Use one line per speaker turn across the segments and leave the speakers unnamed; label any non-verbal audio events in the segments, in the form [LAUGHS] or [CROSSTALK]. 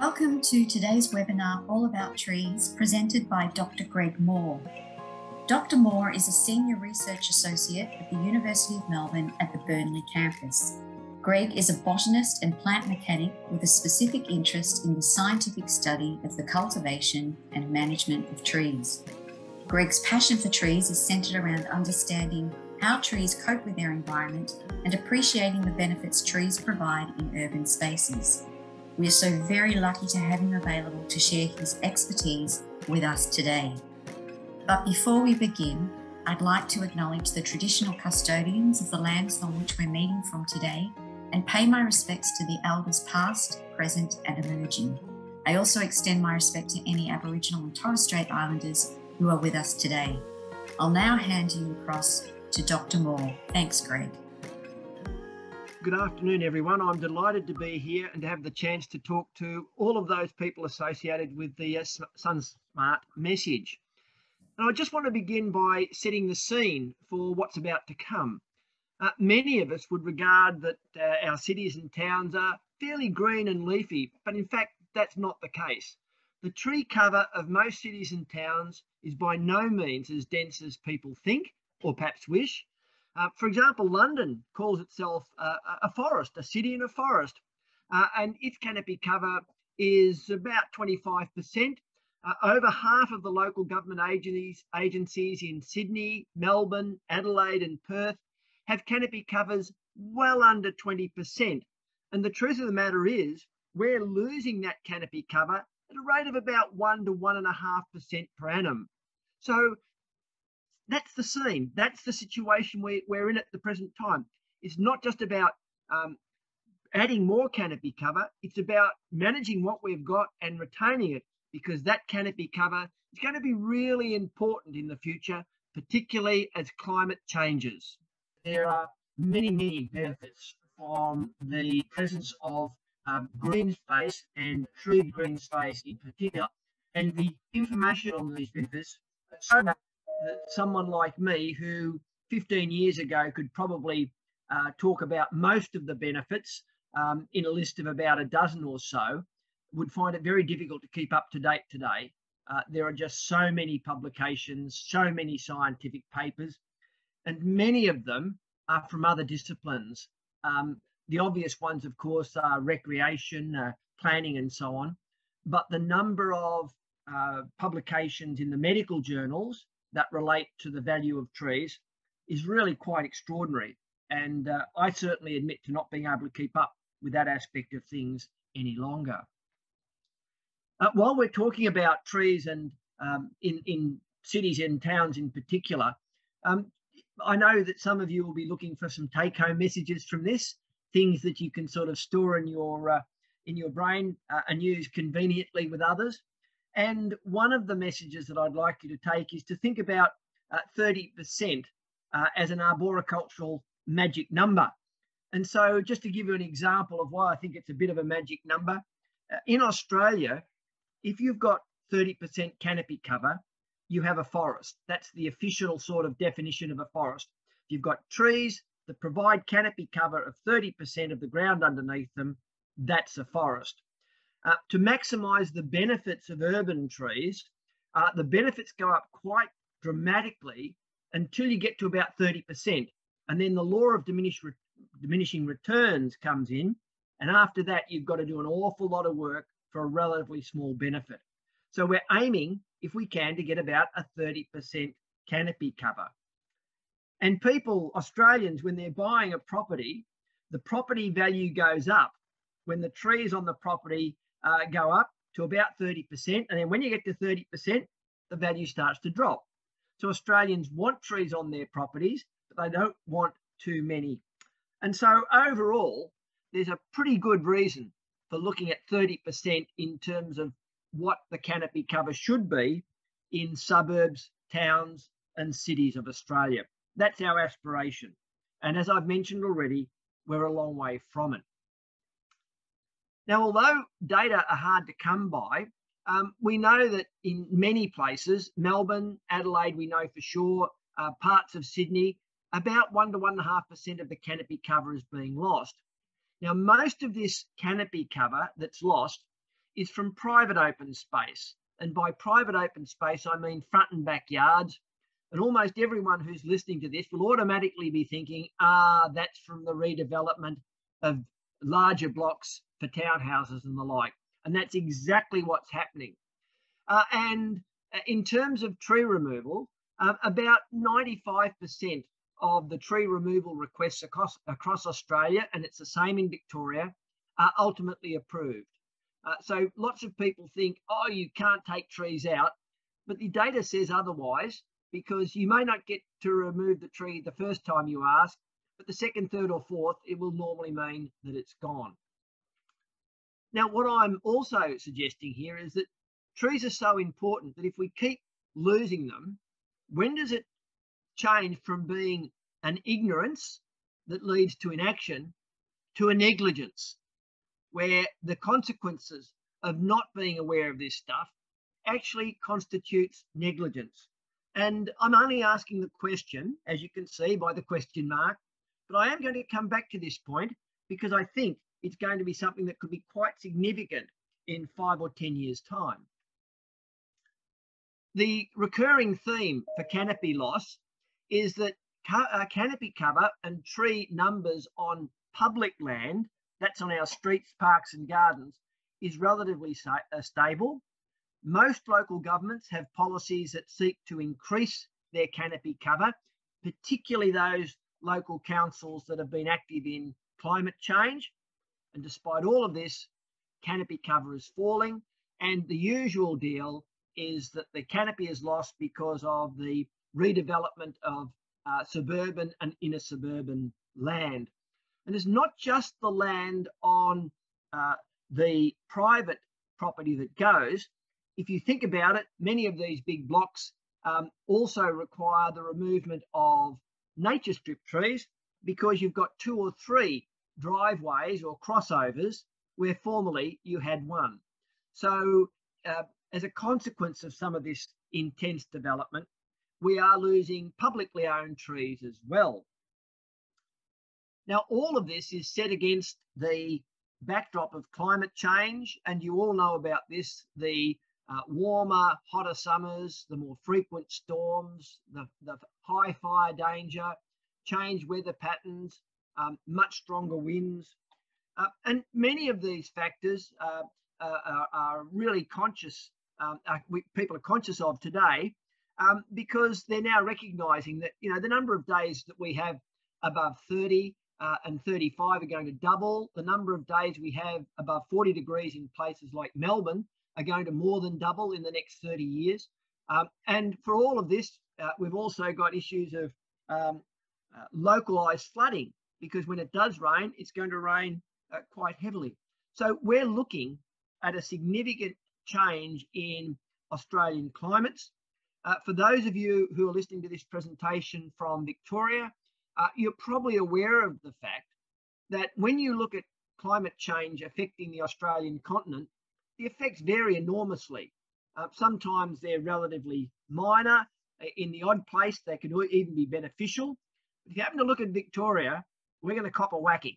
Welcome to today's webinar all about trees presented by Dr. Greg Moore. Dr. Moore is a Senior Research Associate at the University of Melbourne at the Burnley campus. Greg is a botanist and plant mechanic with a specific interest in the scientific study of the cultivation and management of trees. Greg's passion for trees is centered around understanding how trees cope with their environment and appreciating the benefits trees provide in urban spaces. We are so very lucky to have him available to share his expertise with us today. But before we begin, I'd like to acknowledge the traditional custodians of the lands on which we're meeting from today and pay my respects to the elders past, present, and emerging. I also extend my respect to any Aboriginal and Torres Strait Islanders who are with us today. I'll now hand you across to Dr. Moore. Thanks, Greg.
Good afternoon, everyone. I'm delighted to be here and to have the chance to talk to all of those people associated with the uh, SunSmart message. And I just want to begin by setting the scene for what's about to come. Uh, many of us would regard that uh, our cities and towns are fairly green and leafy, but in fact, that's not the case. The tree cover of most cities and towns is by no means as dense as people think or perhaps wish. Uh, for example, London calls itself uh, a forest, a city in a forest, uh, and its canopy cover is about 25%. Uh, over half of the local government agencies, agencies in Sydney, Melbourne, Adelaide, and Perth have canopy covers well under 20%. And the truth of the matter is, we're losing that canopy cover at a rate of about 1 to 1.5% per annum. So that's the scene. That's the situation we, we're in at the present time. It's not just about um, adding more canopy cover, it's about managing what we've got and retaining it because that canopy cover is going to be really important in the future, particularly as climate changes. There are many, many benefits from the presence of um, green space and tree green space in particular. And the information on these benefits so much that someone like me, who 15 years ago could probably uh, talk about most of the benefits um, in a list of about a dozen or so, would find it very difficult to keep up to date today. Uh, there are just so many publications, so many scientific papers, and many of them are from other disciplines. Um, the obvious ones, of course, are recreation, uh, planning, and so on. But the number of uh, publications in the medical journals that relate to the value of trees is really quite extraordinary. And uh, I certainly admit to not being able to keep up with that aspect of things any longer. Uh, while we're talking about trees and um, in, in cities and towns in particular, um, I know that some of you will be looking for some take-home messages from this, things that you can sort of store in your uh, in your brain uh, and use conveniently with others. And one of the messages that I'd like you to take is to think about uh, 30% uh, as an arboricultural magic number. And so, just to give you an example of why I think it's a bit of a magic number, uh, in Australia, if you've got 30% canopy cover, you have a forest. That's the official sort of definition of a forest. If you've got trees that provide canopy cover of 30% of the ground underneath them, that's a forest. Uh, to maximize the benefits of urban trees, uh, the benefits go up quite dramatically until you get to about 30%. And then the law of diminish re diminishing returns comes in. And after that, you've got to do an awful lot of work for a relatively small benefit. So we're aiming, if we can, to get about a 30% canopy cover. And people, Australians, when they're buying a property, the property value goes up when the trees on the property uh, go up to about 30%. And then when you get to 30%, the value starts to drop. So Australians want trees on their properties, but they don't want too many. And so overall, there's a pretty good reason for looking at 30% in terms of what the canopy cover should be in suburbs, towns, and cities of Australia. That's our aspiration. And as I've mentioned already, we're a long way from it. Now, although data are hard to come by, um, we know that in many places, Melbourne, Adelaide, we know for sure, uh, parts of Sydney, about one to one and a half percent of the canopy cover is being lost. Now, most of this canopy cover that's lost is from private open space. And by private open space, I mean front and backyards. And almost everyone who's listening to this will automatically be thinking, ah, that's from the redevelopment of larger blocks for townhouses and the like. And that's exactly what's happening. Uh, and uh, in terms of tree removal, uh, about 95% of the tree removal requests across, across Australia, and it's the same in Victoria, are ultimately approved. Uh, so lots of people think, oh, you can't take trees out, but the data says otherwise because you may not get to remove the tree the first time you ask, but the second, third, or fourth, it will normally mean that it's gone. Now, what I'm also suggesting here is that trees are so important that if we keep losing them, when does it change from being an ignorance that leads to inaction to a negligence where the consequences of not being aware of this stuff actually constitutes negligence. And I'm only asking the question, as you can see by the question mark, but I am going to come back to this point because I think it's going to be something that could be quite significant in five or 10 years' time. The recurring theme for canopy loss is that uh, canopy cover and tree numbers on public land, that's on our streets, parks and gardens, is relatively uh, stable. Most local governments have policies that seek to increase their canopy cover, particularly those local councils that have been active in climate change. And despite all of this, canopy cover is falling. And the usual deal is that the canopy is lost because of the redevelopment of uh, suburban and inner suburban land. And it's not just the land on uh, the private property that goes. If you think about it, many of these big blocks um, also require the removal of nature strip trees because you've got two or three driveways or crossovers where formerly you had one. So uh, as a consequence of some of this intense development, we are losing publicly owned trees as well. Now, all of this is set against the backdrop of climate change, and you all know about this the uh, warmer, hotter summers, the more frequent storms, the, the high fire danger, change weather patterns, um, much stronger winds. Uh, and many of these factors uh, uh are, are, really conscious, um, we, people are conscious of today um, because they're now recognizing that, you know, the number of days that we have above 30 uh, and 35 are going to double. The number of days we have above 40 degrees in places like Melbourne are going to more than double in the next 30 years. Um, and for all of this, uh, we've also got issues of um, uh, localized flooding because when it does rain, it's going to rain uh, quite heavily. So we're looking at a significant change in Australian climates. Uh, for those of you who are listening to this presentation from Victoria, uh, you're probably aware of the fact that when you look at climate change affecting the Australian continent, the effects vary enormously. Uh, sometimes they're relatively minor. Uh, in the odd place, they can even be beneficial. If you happen to look at Victoria, we're going to cop a whacking.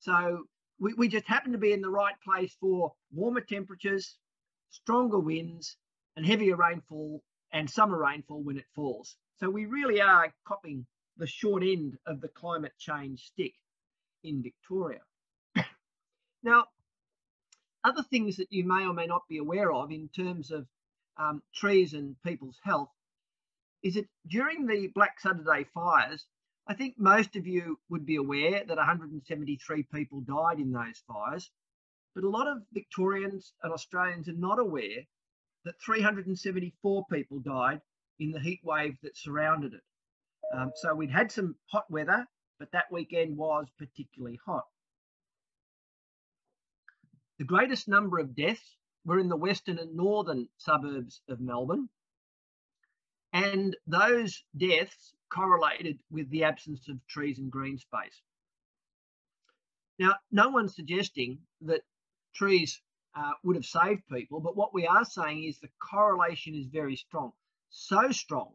So we, we just happen to be in the right place for warmer temperatures, stronger winds, and heavier rainfall and summer rainfall when it falls. So we really are copping the short end of the climate change stick in Victoria. [COUGHS] now, other things that you may or may not be aware of in terms of um, trees and people's health is that during the Black Saturday fires, I think most of you would be aware that 173 people died in those fires, but a lot of Victorians and Australians are not aware that 374 people died in the heat wave that surrounded it. Um, so we'd had some hot weather, but that weekend was particularly hot. The greatest number of deaths were in the western and northern suburbs of Melbourne. And those deaths correlated with the absence of trees and green space. Now, no one's suggesting that trees uh, would have saved people. But what we are saying is the correlation is very strong, so strong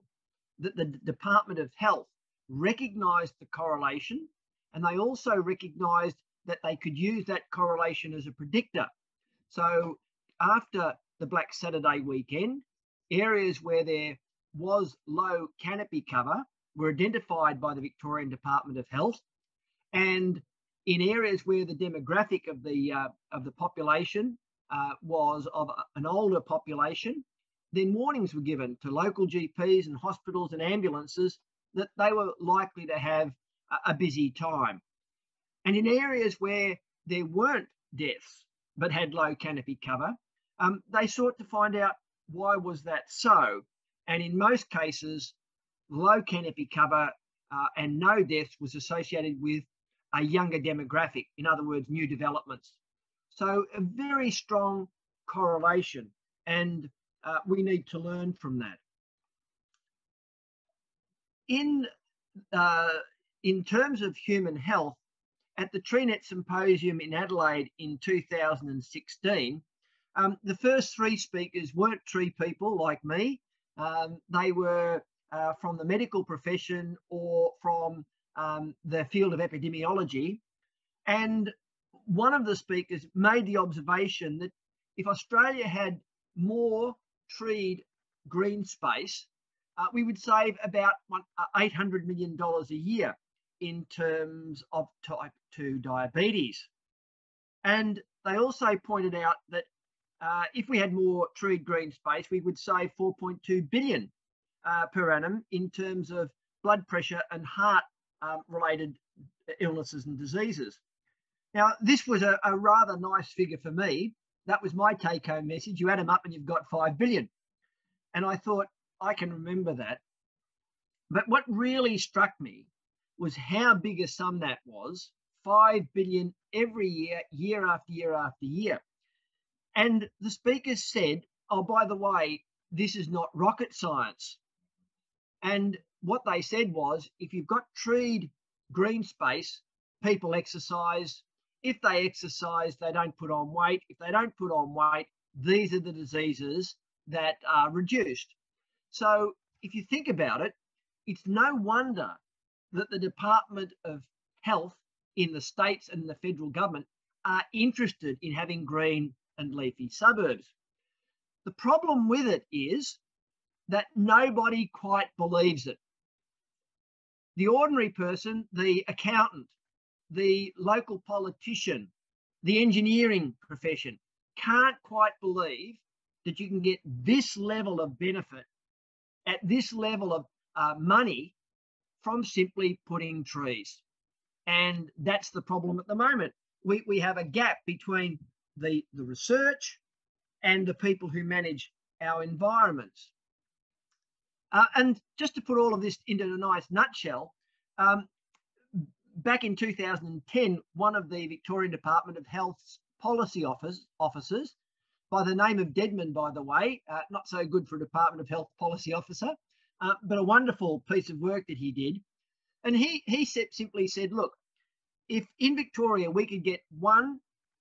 that the Department of Health recognised the correlation and they also recognised that they could use that correlation as a predictor. So after the Black Saturday weekend, areas where there was low canopy cover were identified by the Victorian Department of Health, and in areas where the demographic of the uh, of the population uh, was of an older population, then warnings were given to local GPs and hospitals and ambulances that they were likely to have a, a busy time. And in areas where there weren't deaths but had low canopy cover, um, they sought to find out why was that so. And in most cases, low canopy cover uh, and no deaths was associated with a younger demographic, in other words, new developments. So a very strong correlation, and uh, we need to learn from that. In, uh, in terms of human health, at the TreeNet Symposium in Adelaide in 2016, um, the first three speakers weren't tree people like me. Um, they were uh, from the medical profession or from um, the field of epidemiology. And one of the speakers made the observation that if Australia had more treed green space, uh, we would save about uh, $800 million a year in terms of type 2 diabetes. And they also pointed out that uh, if we had more treed green space, we would save 4.2 billion uh, per annum in terms of blood pressure and heart um, related illnesses and diseases. Now, this was a, a rather nice figure for me. That was my take home message. You add them up and you've got 5 billion. And I thought, I can remember that. But what really struck me was how big a sum that was 5 billion every year, year after year after year. And the speakers said, oh, by the way, this is not rocket science. And what they said was if you've got treed green space, people exercise. If they exercise, they don't put on weight. If they don't put on weight, these are the diseases that are reduced. So if you think about it, it's no wonder that the Department of Health in the states and the federal government are interested in having green and leafy suburbs. The problem with it is that nobody quite believes it. The ordinary person, the accountant, the local politician, the engineering profession can't quite believe that you can get this level of benefit at this level of uh, money from simply putting trees. And that's the problem at the moment. We, we have a gap between the, the research and the people who manage our environments. Uh, and just to put all of this into a nice nutshell, um, back in 2010, one of the Victorian Department of Health's policy office, officers, by the name of Deadman, by the way, uh, not so good for a Department of Health policy officer, uh, but a wonderful piece of work that he did. And he, he simply said, look, if in Victoria we could get 1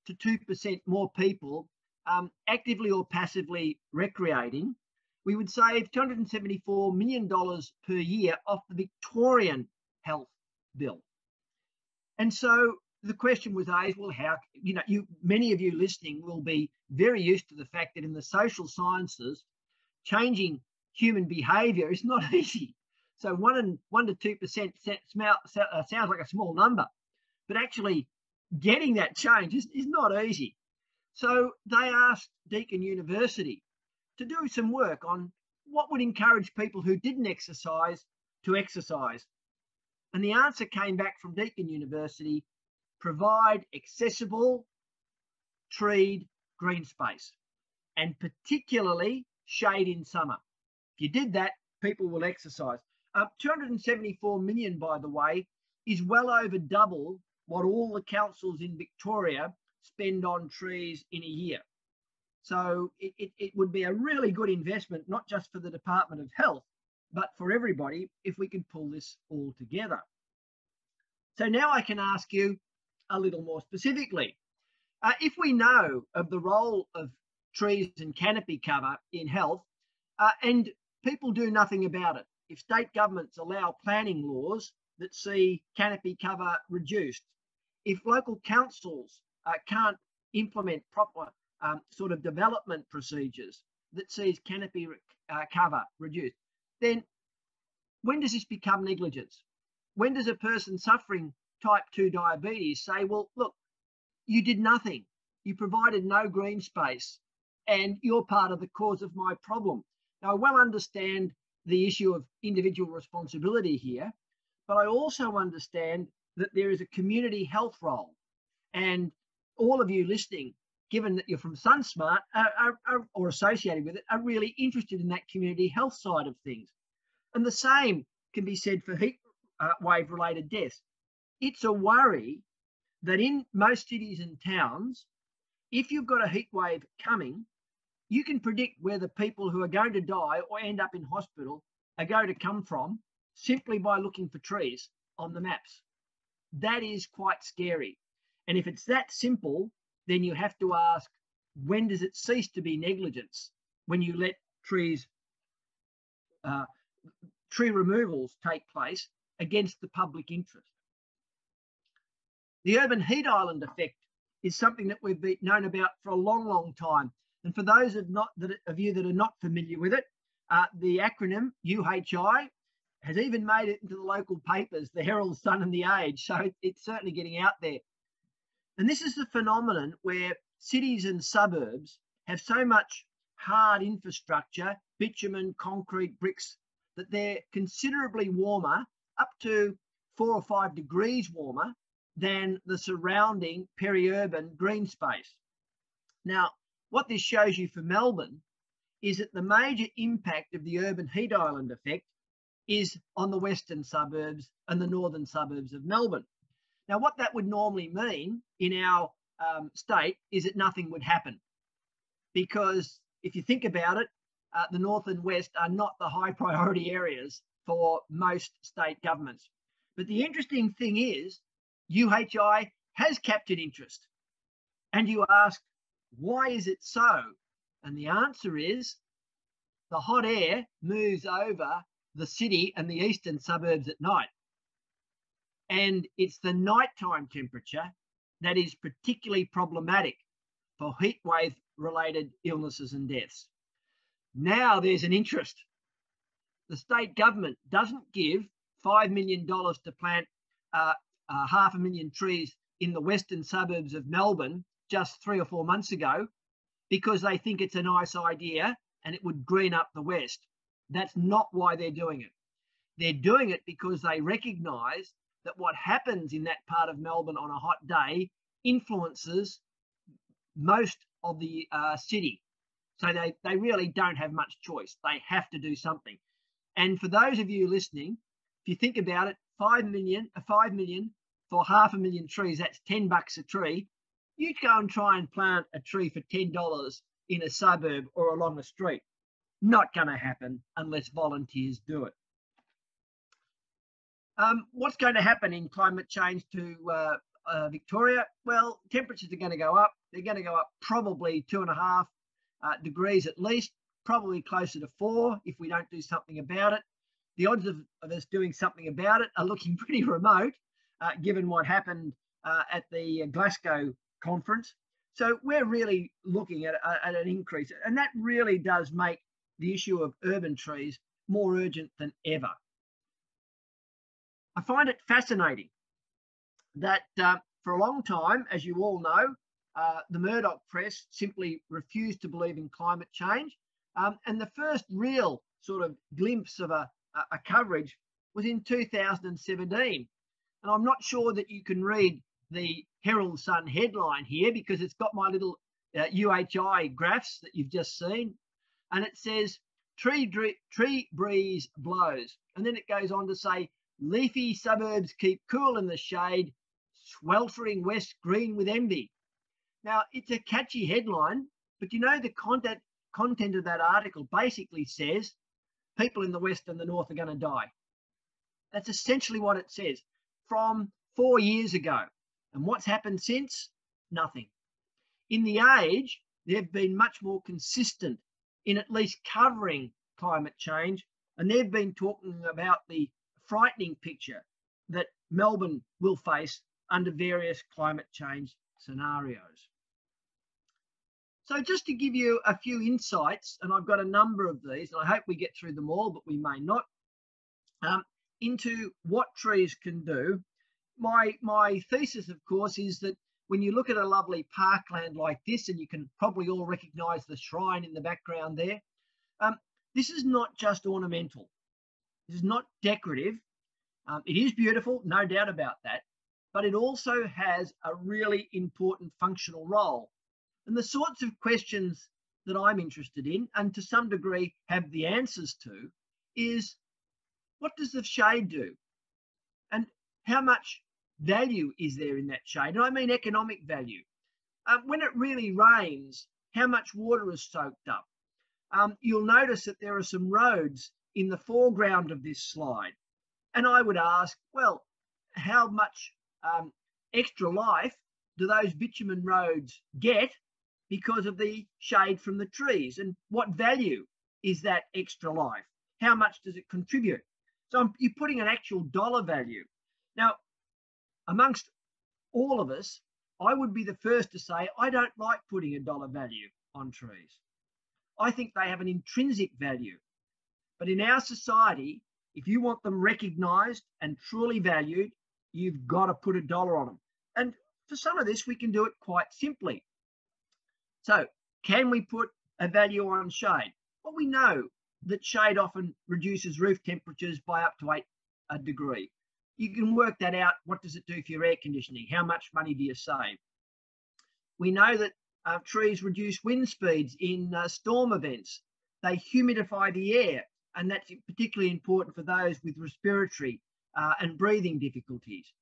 to 2% more people um, actively or passively recreating, we would save $274 million per year off the Victorian health bill. And so the question was asked, well, how, you know, you many of you listening will be very used to the fact that in the social sciences, changing human behavior is not [LAUGHS] easy. So one and one to two percent uh, sounds like a small number, but actually getting that change is, is not easy. So they asked Deakin University to do some work on what would encourage people who didn't exercise to exercise. And the answer came back from Deakin University provide accessible, treed green space, and particularly shade in summer. If you did that, people will exercise. Uh, 274 million, by the way, is well over double what all the councils in Victoria spend on trees in a year. So it, it, it, would be a really good investment, not just for the Department of Health, but for everybody if we could pull this all together. So now I can ask you a little more specifically. Uh, if we know of the role of trees and canopy cover in health, uh, and people do nothing about it, if state governments allow planning laws that see canopy cover reduced, if local councils uh, can't implement proper um, sort of development procedures that sees canopy uh, cover reduced, then when does this become negligence? When does a person suffering type 2 diabetes say, well, look, you did nothing. You provided no green space and you're part of the cause of my problem. Now, I well understand the issue of individual responsibility here, but I also understand that there is a community health role. And all of you listening, given that you're from SunSmart are, are, are, or associated with it, are really interested in that community health side of things. And the same can be said for heat uh, wave related deaths. It's a worry that in most cities and towns, if you've got a heat wave coming, you can predict where the people who are going to die or end up in hospital are going to come from simply by looking for trees on the maps. That is quite scary. And if it's that simple, then you have to ask when does it cease to be negligence when you let trees, uh, tree removals take place against the public interest? The urban heat island effect is something that we've been known about for a long, long time. And for those of, not, that, of you that are not familiar with it, uh, the acronym UHI has even made it into the local papers, the Herald Sun and the Age. So it's certainly getting out there. And this is the phenomenon where cities and suburbs have so much hard infrastructure, bitumen, concrete, bricks, that they're considerably warmer, up to four or five degrees warmer than the surrounding peri-urban green space. Now, what this shows you for Melbourne is that the major impact of the urban heat island effect is on the western suburbs and the northern suburbs of Melbourne. Now, what that would normally mean in our um, state is that nothing would happen because if you think about it, uh, the north and west are not the high priority areas for most state governments. But the interesting thing is UHI has captured interest. And you ask, why is it so? And the answer is the hot air moves over the city and the eastern suburbs at night. And it's the nighttime temperature that is particularly problematic for heat wave related illnesses and deaths. Now there's an interest. The state government doesn't give $5 million to plant uh, uh, half a million trees in the western suburbs of Melbourne just three or four months ago because they think it's a nice idea and it would green up the west. That's not why they're doing it. They're doing it because they recognise that what happens in that part of Melbourne on a hot day influences most of the uh, city. So they, they really don't have much choice. They have to do something. And for those of you listening, if you think about it, five million, a five million for half a million trees, that's 10 bucks a tree. You go and try and plant a tree for $10 in a suburb or along a street. Not going to happen unless volunteers do it. Um, what's going to happen in climate change to uh, uh, Victoria? Well, temperatures are going to go up. They're going to go up probably two and a half uh, degrees at least, probably closer to four if we don't do something about it. The odds of, of us doing something about it are looking [LAUGHS] pretty remote uh, given what happened uh, at the Glasgow conference. So we're really looking at, uh, at an increase, and that really does make the issue of urban trees more urgent than ever. I find it fascinating that uh, for a long time, as you all know, uh, the Murdoch press simply refused to believe in climate change. Um, and the first real sort of glimpse of a, a coverage was in 2017 and I'm not sure that you can read the Herald Sun headline here because it's got my little uh, UHI graphs that you've just seen. And it says, tree, tree breeze blows. And then it goes on to say, leafy suburbs keep cool in the shade, sweltering west green with envy. Now, it's a catchy headline, but you know the content, content of that article basically says people in the west and the north are going to die. That's essentially what it says from four years ago. And what's happened since? Nothing. In the age, they've been much more consistent in at least covering climate change. And they've been talking about the frightening picture that Melbourne will face under various climate change scenarios. So just to give you a few insights, and I've got a number of these, and I hope we get through them all, but we may not, um, into what trees can do. My, my thesis, of course, is that when you look at a lovely parkland like this, and you can probably all recognize the shrine in the background there, um, this is not just ornamental. This is not decorative. Um, it is beautiful, no doubt about that, but it also has a really important functional role. And the sorts of questions that I'm interested in, and to some degree have the answers to, is what does the shade do? And how much value is there in that shade? And I mean economic value. Um, when it really rains, how much water is soaked up? Um, you'll notice that there are some roads in the foreground of this slide. And I would ask, well, how much um, extra life do those bitumen roads get because of the shade from the trees? And what value is that extra life? How much does it contribute? So I'm, you're putting an actual dollar value. Now, amongst all of us, I would be the first to say I don't like putting a dollar value on trees. I think they have an intrinsic value. But in our society, if you want them recognized and truly valued, you've got to put a dollar on them. And for some of this, we can do it quite simply. So, can we put a value on shade? Well, we know that shade often reduces roof temperatures by up to eight a degree. You can work that out. What does it do for your air conditioning? How much money do you save? We know that uh, trees reduce wind speeds in uh, storm events. They humidify the air, and that's particularly important for those with respiratory uh, and breathing difficulties.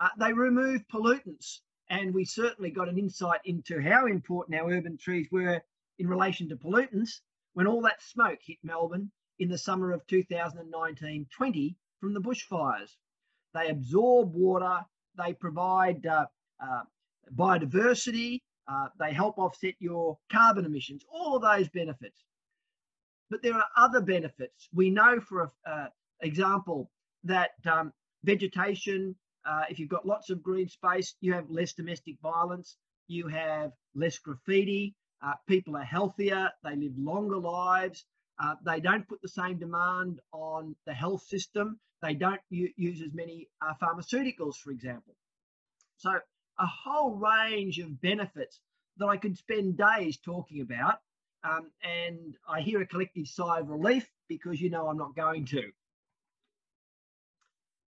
Uh, they remove pollutants, and we certainly got an insight into how important our urban trees were in relation to pollutants when all that smoke hit Melbourne in the summer of 2019-20 from the bushfires. They absorb water, they provide uh, uh, biodiversity, uh, they help offset your carbon emissions, all of those benefits. But there are other benefits. We know, for uh, example, that um, vegetation, uh, if you've got lots of green space, you have less domestic violence, you have less graffiti, people are healthier, they live longer lives, uh, they don't put the same demand on the health system, they don't use as many uh, pharmaceuticals, for example. So, a whole range of benefits that I could spend days talking about. Um, and I hear a collective sigh of relief because you know I'm not going to.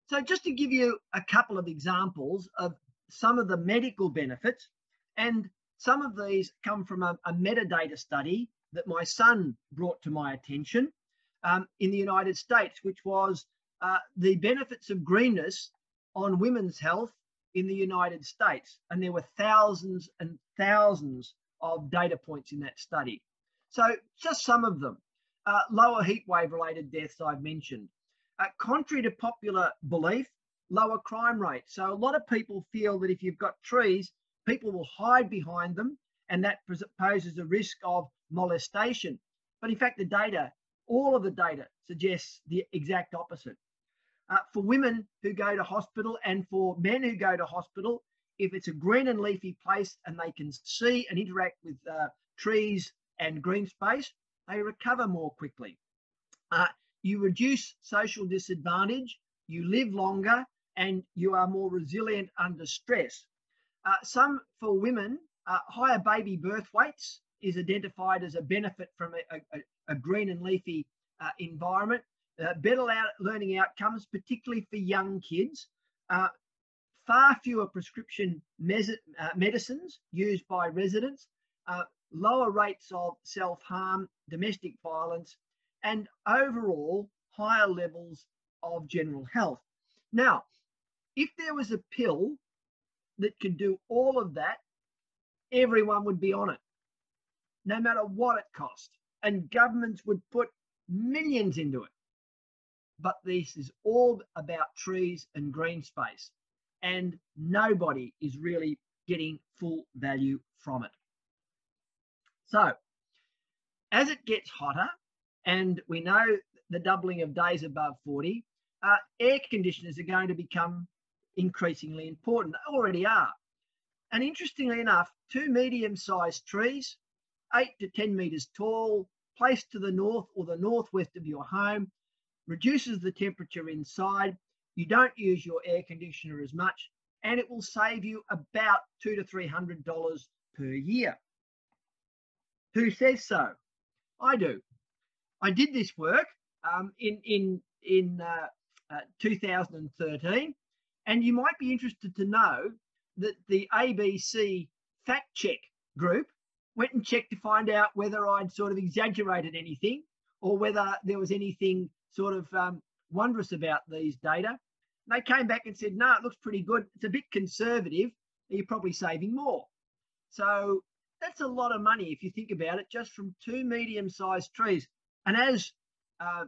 So, just to give you a couple of examples of some of the medical benefits, and some of these come from a, a metadata study that my son brought to my attention um, in the United States, which was uh, the benefits of greenness on women's health in the United States. And there were thousands and thousands of data points in that study. So, just some of them. Uh, lower heat wave related deaths I've mentioned. Uh, contrary to popular belief, lower crime rates. So, a lot of people feel that if you've got trees, people will hide behind them, and that poses a risk of molestation. But in fact, the data, all of the data suggests the exact opposite. Uh, for women who go to hospital and for men who go to hospital, if it's a green and leafy place and they can see and interact with uh, trees and green space, they recover more quickly. Uh, you reduce social disadvantage, you live longer, and you are more resilient under stress. Uh, some for women, uh, higher baby birth weights is identified as a benefit from a, a, a green and leafy uh, environment. Uh, better learning outcomes, particularly for young kids. Uh, far fewer prescription uh, medicines used by residents, uh, lower rates of self harm, domestic violence, and overall higher levels of general health. Now, if there was a pill that could do all of that, everyone would be on it, no matter what it cost. And governments would put millions into it. But this is all about trees and green space and nobody is really getting full value from it. So, as it gets hotter, and we know the doubling of days above 40, uh, air conditioners are going to become increasingly important. They already are. And interestingly enough, two medium sized trees eight to 10 metres tall, placed to the north or the northwest of your home, reduces the temperature inside. You don't use your air conditioner as much, and it will save you about two to three hundred dollars per year. Who says so? I do. I did this work um, in in in uh, uh, 2013, and you might be interested to know that the ABC fact check group went and checked to find out whether I'd sort of exaggerated anything or whether there was anything sort of um, wondrous about these data. They came back and said, no, it looks pretty good. It's a bit conservative. You're probably saving more. So that's a lot of money if you think about it, just from two medium sized trees. And as uh,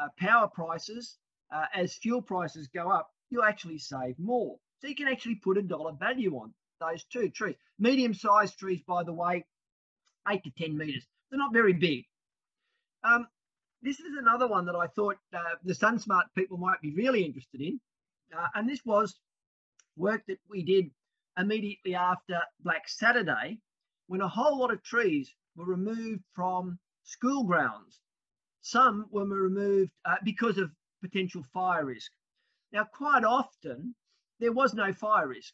uh, power prices, uh, as fuel prices go up, you'll actually save more. So you can actually put a dollar value on those two trees. Medium sized trees, by the way, eight to 10 meters. They're not very big. Um, this is another one that I thought uh, the SunSmart people might be really interested in. Uh, and this was work that we did immediately after Black Saturday when a whole lot of trees were removed from school grounds. Some were removed uh, because of potential fire risk. Now, quite often, there was no fire risk.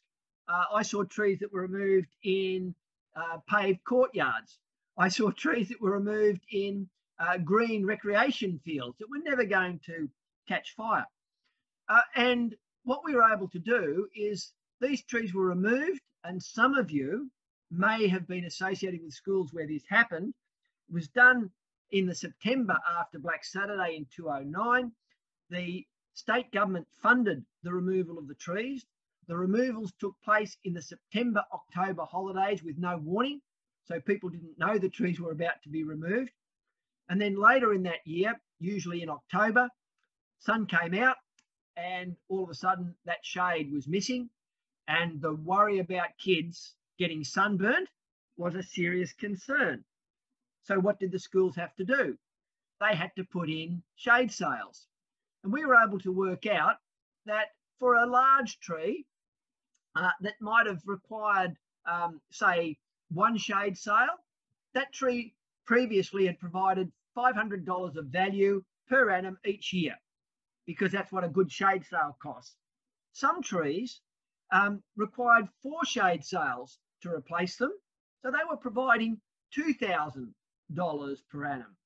Uh, I saw trees that were removed in uh, paved courtyards. I saw trees that were removed in uh, green recreation fields that were never going to catch fire. Uh, and what we were able to do is these trees were removed, and some of you may have been associated with schools where this happened. It was done in the September after Black Saturday in 2009. The state government funded the removal of the trees. The removals took place in the September October holidays with no warning. So people didn't know the trees were about to be removed. And then later in that year, usually in October, sun came out and all of a sudden that shade was missing. And the worry about kids getting sunburned was a serious concern. So what did the schools have to do? They had to put in shade sails. And we were able to work out that for a large tree uh, that might have required, um, say, one shade sail, that tree previously had provided $500 of value per annum each year because that's what a good shade sail costs. Some trees um, required four shade sails to replace them. So they were providing $2,000 per annum.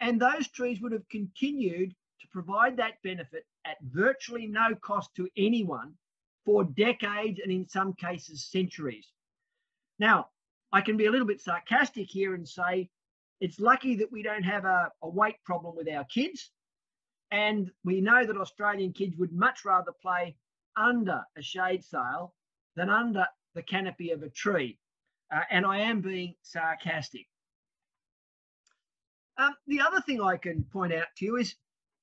And those trees would have continued to provide that benefit at virtually no cost to anyone for decades and in some cases centuries. Now, I can be a little bit sarcastic here and say it's lucky that we don't have a, a weight problem with our kids. And we know that Australian kids would much rather play under a shade sail than under the canopy of a tree. Uh, and I am being sarcastic. Um, the other thing I can point out to you is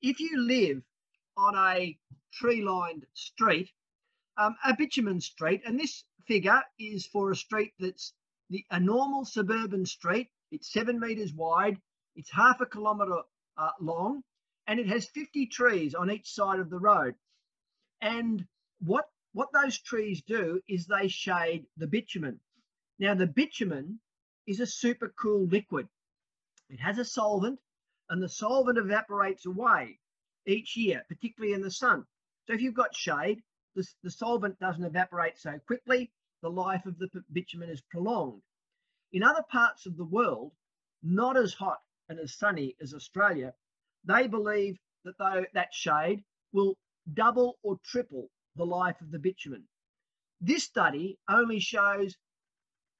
if you live on a tree lined street, um, a bitumen street, and this figure is for a street that's the, a normal suburban street. It's seven metres wide, it's half a kilometre uh, long, and it has 50 trees on each side of the road. And what, what those trees do is they shade the bitumen. Now, the bitumen is a super cool liquid. It has a solvent, and the solvent evaporates away each year, particularly in the sun. So if you've got shade, the, the solvent doesn't evaporate so quickly, the life of the bitumen is prolonged. In other parts of the world, not as hot and as sunny as Australia, they believe that though that shade will double or triple the life of the bitumen. This study only shows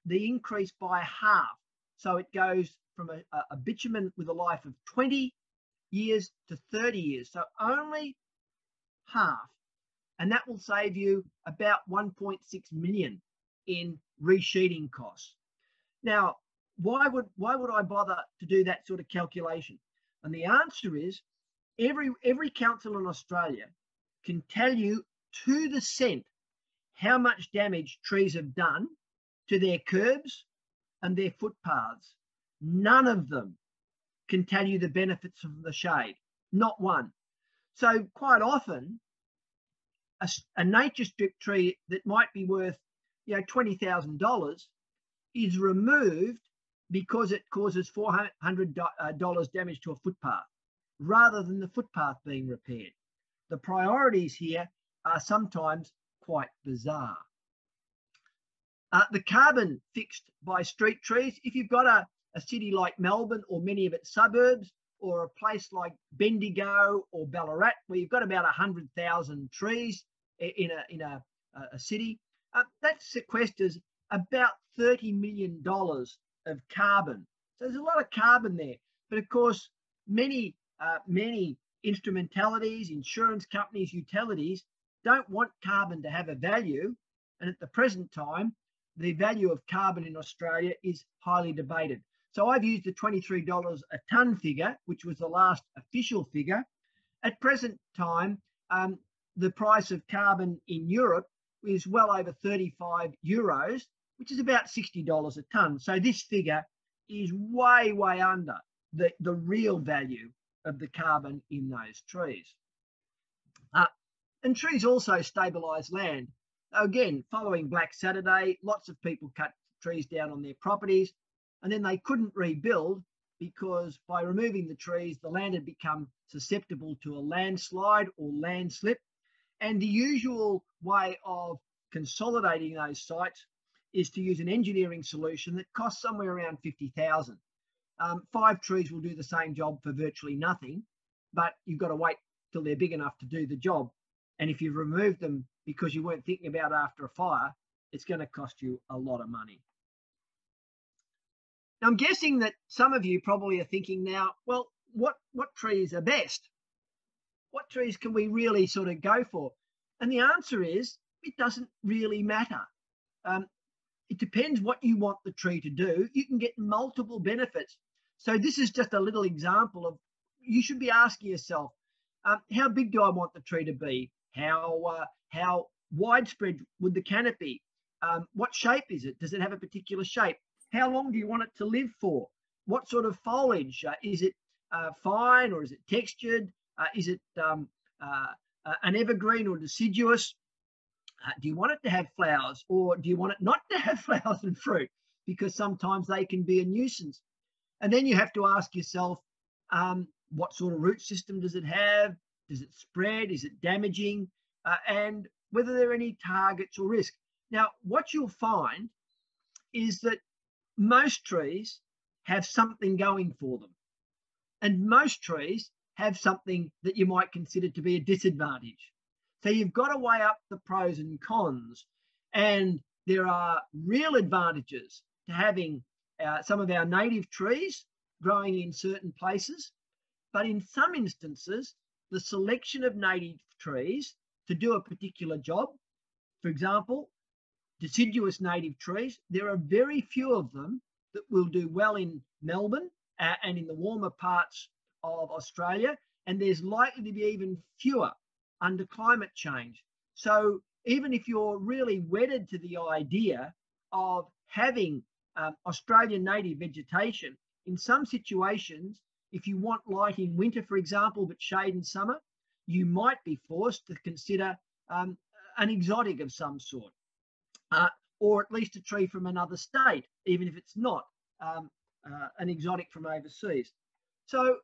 the increase by half. So it goes from a, a bitumen with a life of 20 years to 30 years. So only half. And that will save you about 1.6 million in resheeting costs. Now, why would why would I bother to do that sort of calculation? And the answer is every every council in Australia can tell you to the cent how much damage trees have done to their curbs and their footpaths. None of them can tell you the benefits of the shade, not one. So quite often, a, a nature strip tree that might be worth, you know, twenty thousand dollars is removed because it causes $400 uh, damage to a footpath rather than the footpath being repaired. The priorities here are sometimes quite bizarre. Uh, the carbon fixed by street trees, if you've got a, a city like Melbourne or many of its suburbs, or a place like Bendigo or Ballarat, where you've got about 100,000 trees in a, in a, a city, uh, that sequesters about $30 million of carbon. So there's a lot of carbon there. But of course, many, uh, many instrumentalities, insurance companies, utilities don't want carbon to have a value. And at the present time, the value of carbon in Australia is highly debated. So I've used the $23 a tonne figure, which was the last official figure. At present time, um, the price of carbon in Europe is well over 35 euros, which is about $60 a tonne. So this figure is way, way under the, the real value of the carbon in those trees. Uh, and trees also stabilise land. Again, following Black Saturday, lots of people cut trees down on their properties and then they couldn't rebuild because by removing the trees, the land had become susceptible to a landslide or landslip. And the usual way of consolidating those sites is to use an engineering solution that costs somewhere around 50,000. Um, five trees will do the same job for virtually nothing, but you've got to wait till they're big enough to do the job. And if you've removed them because you weren't thinking about after a fire, it's going to cost you a lot of money. Now, I'm guessing that some of you probably are thinking now, well, what, what trees are best? What trees can we really sort of go for? And the answer is it doesn't really matter. Um, it depends what you want the tree to do. You can get multiple benefits. So this is just a little example of you should be asking yourself, um, how big do I want the tree to be? How uh, how widespread would the canopy? Um, what shape is it? Does it have a particular shape? How long do you want it to live for? What sort of foliage? Uh, is it uh, fine or is it textured? Uh, is it um, uh, uh, an evergreen or deciduous? Uh, do you want it to have flowers or do you want it not to have [LAUGHS] flowers and fruit? Because sometimes they can be a nuisance. And then you have to ask yourself, um, what sort of root system does it have? Does it spread? Is it damaging? And whether there are any targets or risk. Now, what you'll find is that most trees have something going for them. And most trees have something that you might consider to be a disadvantage. So you've got to weigh up the pros and cons. And there are real advantages to having uh, some of our native trees growing in certain places. But in some instances, the selection of native trees to do a particular job, for example, deciduous native trees, there are very few of them that will do well in Melbourne uh, and in the warmer parts of Australia. And there's likely to be even fewer under climate change. So even if you're really wedded to the idea of having um, Australian native vegetation, in some situations, if you want light in winter, for example, but shade in summer, you might be forced to consider um, an exotic of some sort uh, or at least a tree from another state, even if it's not um, uh, an exotic from overseas. So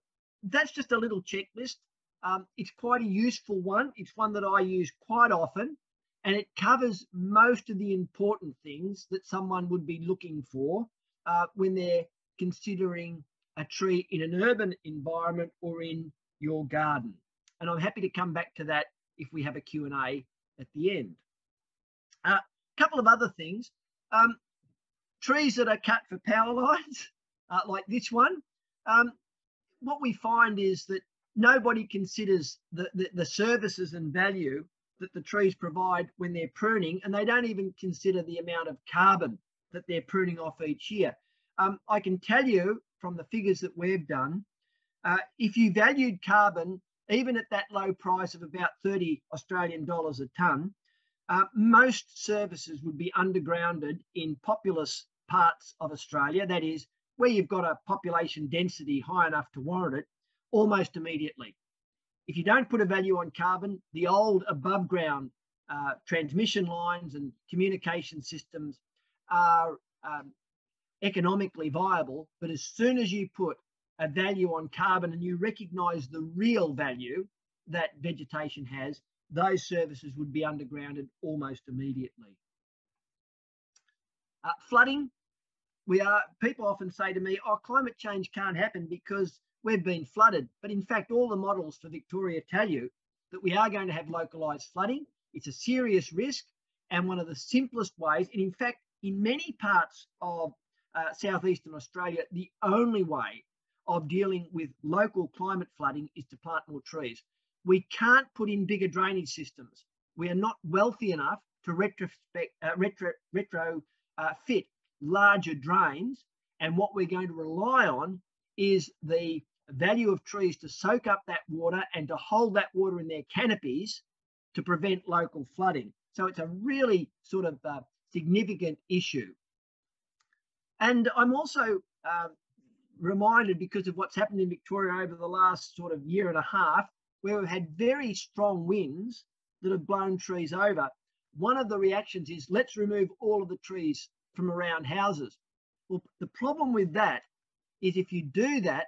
that's just a little checklist. Um, it's quite a useful one. It's one that I use quite often, and it covers most of the important things that someone would be looking for uh, when they're considering a tree in an urban environment or in your garden. And I'm happy to come back to that if we have a Q&A at the end. Uh, couple of other things. Um, trees that are cut for power [LAUGHS] lines, uh, like this one, um, what we find is that nobody considers the, the, the, services and value that the trees provide when they're pruning, and they don't even consider the amount of carbon that they're pruning off each year. Um, I can tell you from the figures that we've done, uh, if you valued carbon, even at that low price of about 30 Australian dollars a tonne, uh, most services would be undergrounded in populous parts of Australia, that is, where you've got a population density high enough to warrant it, almost immediately. If you don't put a value on carbon, the old above ground uh, transmission lines and communication systems are um, economically viable. But as soon as you put a value on carbon and you recognize the real value that vegetation has, those services would be undergrounded almost immediately. Uh, flooding, we are people often say to me, oh, climate change can't happen because we've been flooded. But in fact, all the models for Victoria tell you that we are going to have localized flooding. It's a serious risk. And one of the simplest ways, and in fact, in many parts of uh, southeastern Australia, the only way of dealing with local climate flooding is to plant more trees. We can't put in bigger drainage systems. We are not wealthy enough to retrospect, uh, retro, uh, fit larger drains. And what we're going to rely on is the value of trees to soak up that water and to hold that water in their canopies to prevent local flooding. So it's a really sort of uh, significant issue. And I'm also uh, reminded because of what's happened in Victoria over the last sort of year and a half, where we've had very strong winds that have blown trees over. One of the reactions is let's remove all of the trees from around houses. Well, the problem with that is if you do that,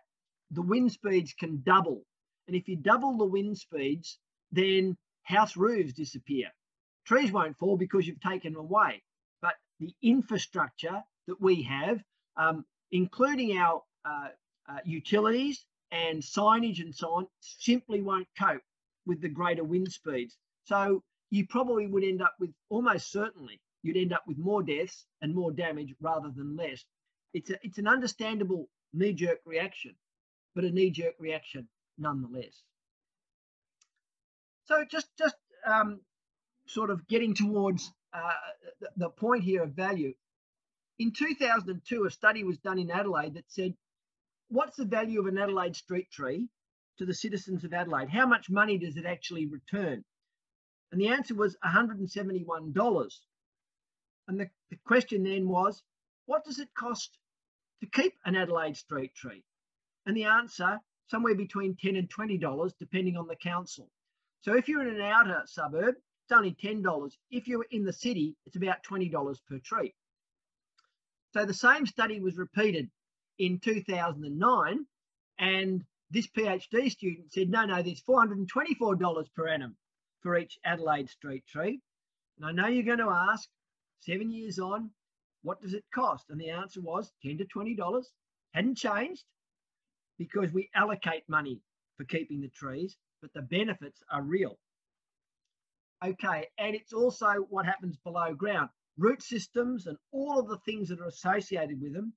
the wind speeds can double. And if you double the wind speeds, then house roofs disappear. Trees won't fall because you've taken them away. But the infrastructure that we have, um, including our uh, uh, utilities and signage and so on, simply won't cope with the greater wind speeds. So you probably would end up with almost certainly you'd end up with more deaths and more damage rather than less. It's a, it's an understandable knee-jerk reaction, but a knee-jerk reaction nonetheless. So just just um, sort of getting towards uh, the, the point here of value. In 2002, a study was done in Adelaide that said, what's the value of an Adelaide street tree to the citizens of Adelaide? How much money does it actually return? And the answer was $171. And the, the question then was, what does it cost to keep an Adelaide street tree? And the answer, somewhere between 10 and $20, depending on the council. So if you're in an outer suburb, it's only $10. If you're in the city, it's about $20 per tree. So the same study was repeated in 2009, and this PhD student said, no, no, there's $424 per annum for each Adelaide street tree. And I know you're going to ask, seven years on, what does it cost? And the answer was 10 to $20. Hadn't changed because we allocate money for keeping the trees, but the benefits are real. Okay, and it's also what happens below ground. Root systems and all of the things that are associated with them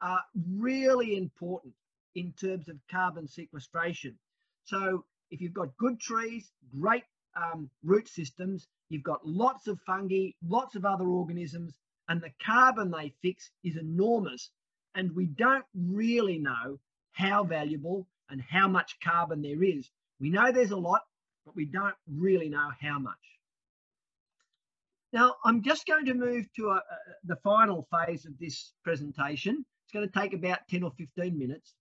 are really important in terms of carbon sequestration. So if you've got good trees, great um, root systems, you've got lots of fungi, lots of other organisms, and the carbon they fix is enormous. And we don't really know how valuable and how much carbon there is. We know there's a lot, but we don't really know how much. Now, I'm just going to move to a, a, the final phase of this presentation. Going to take about 10 or 15 minutes.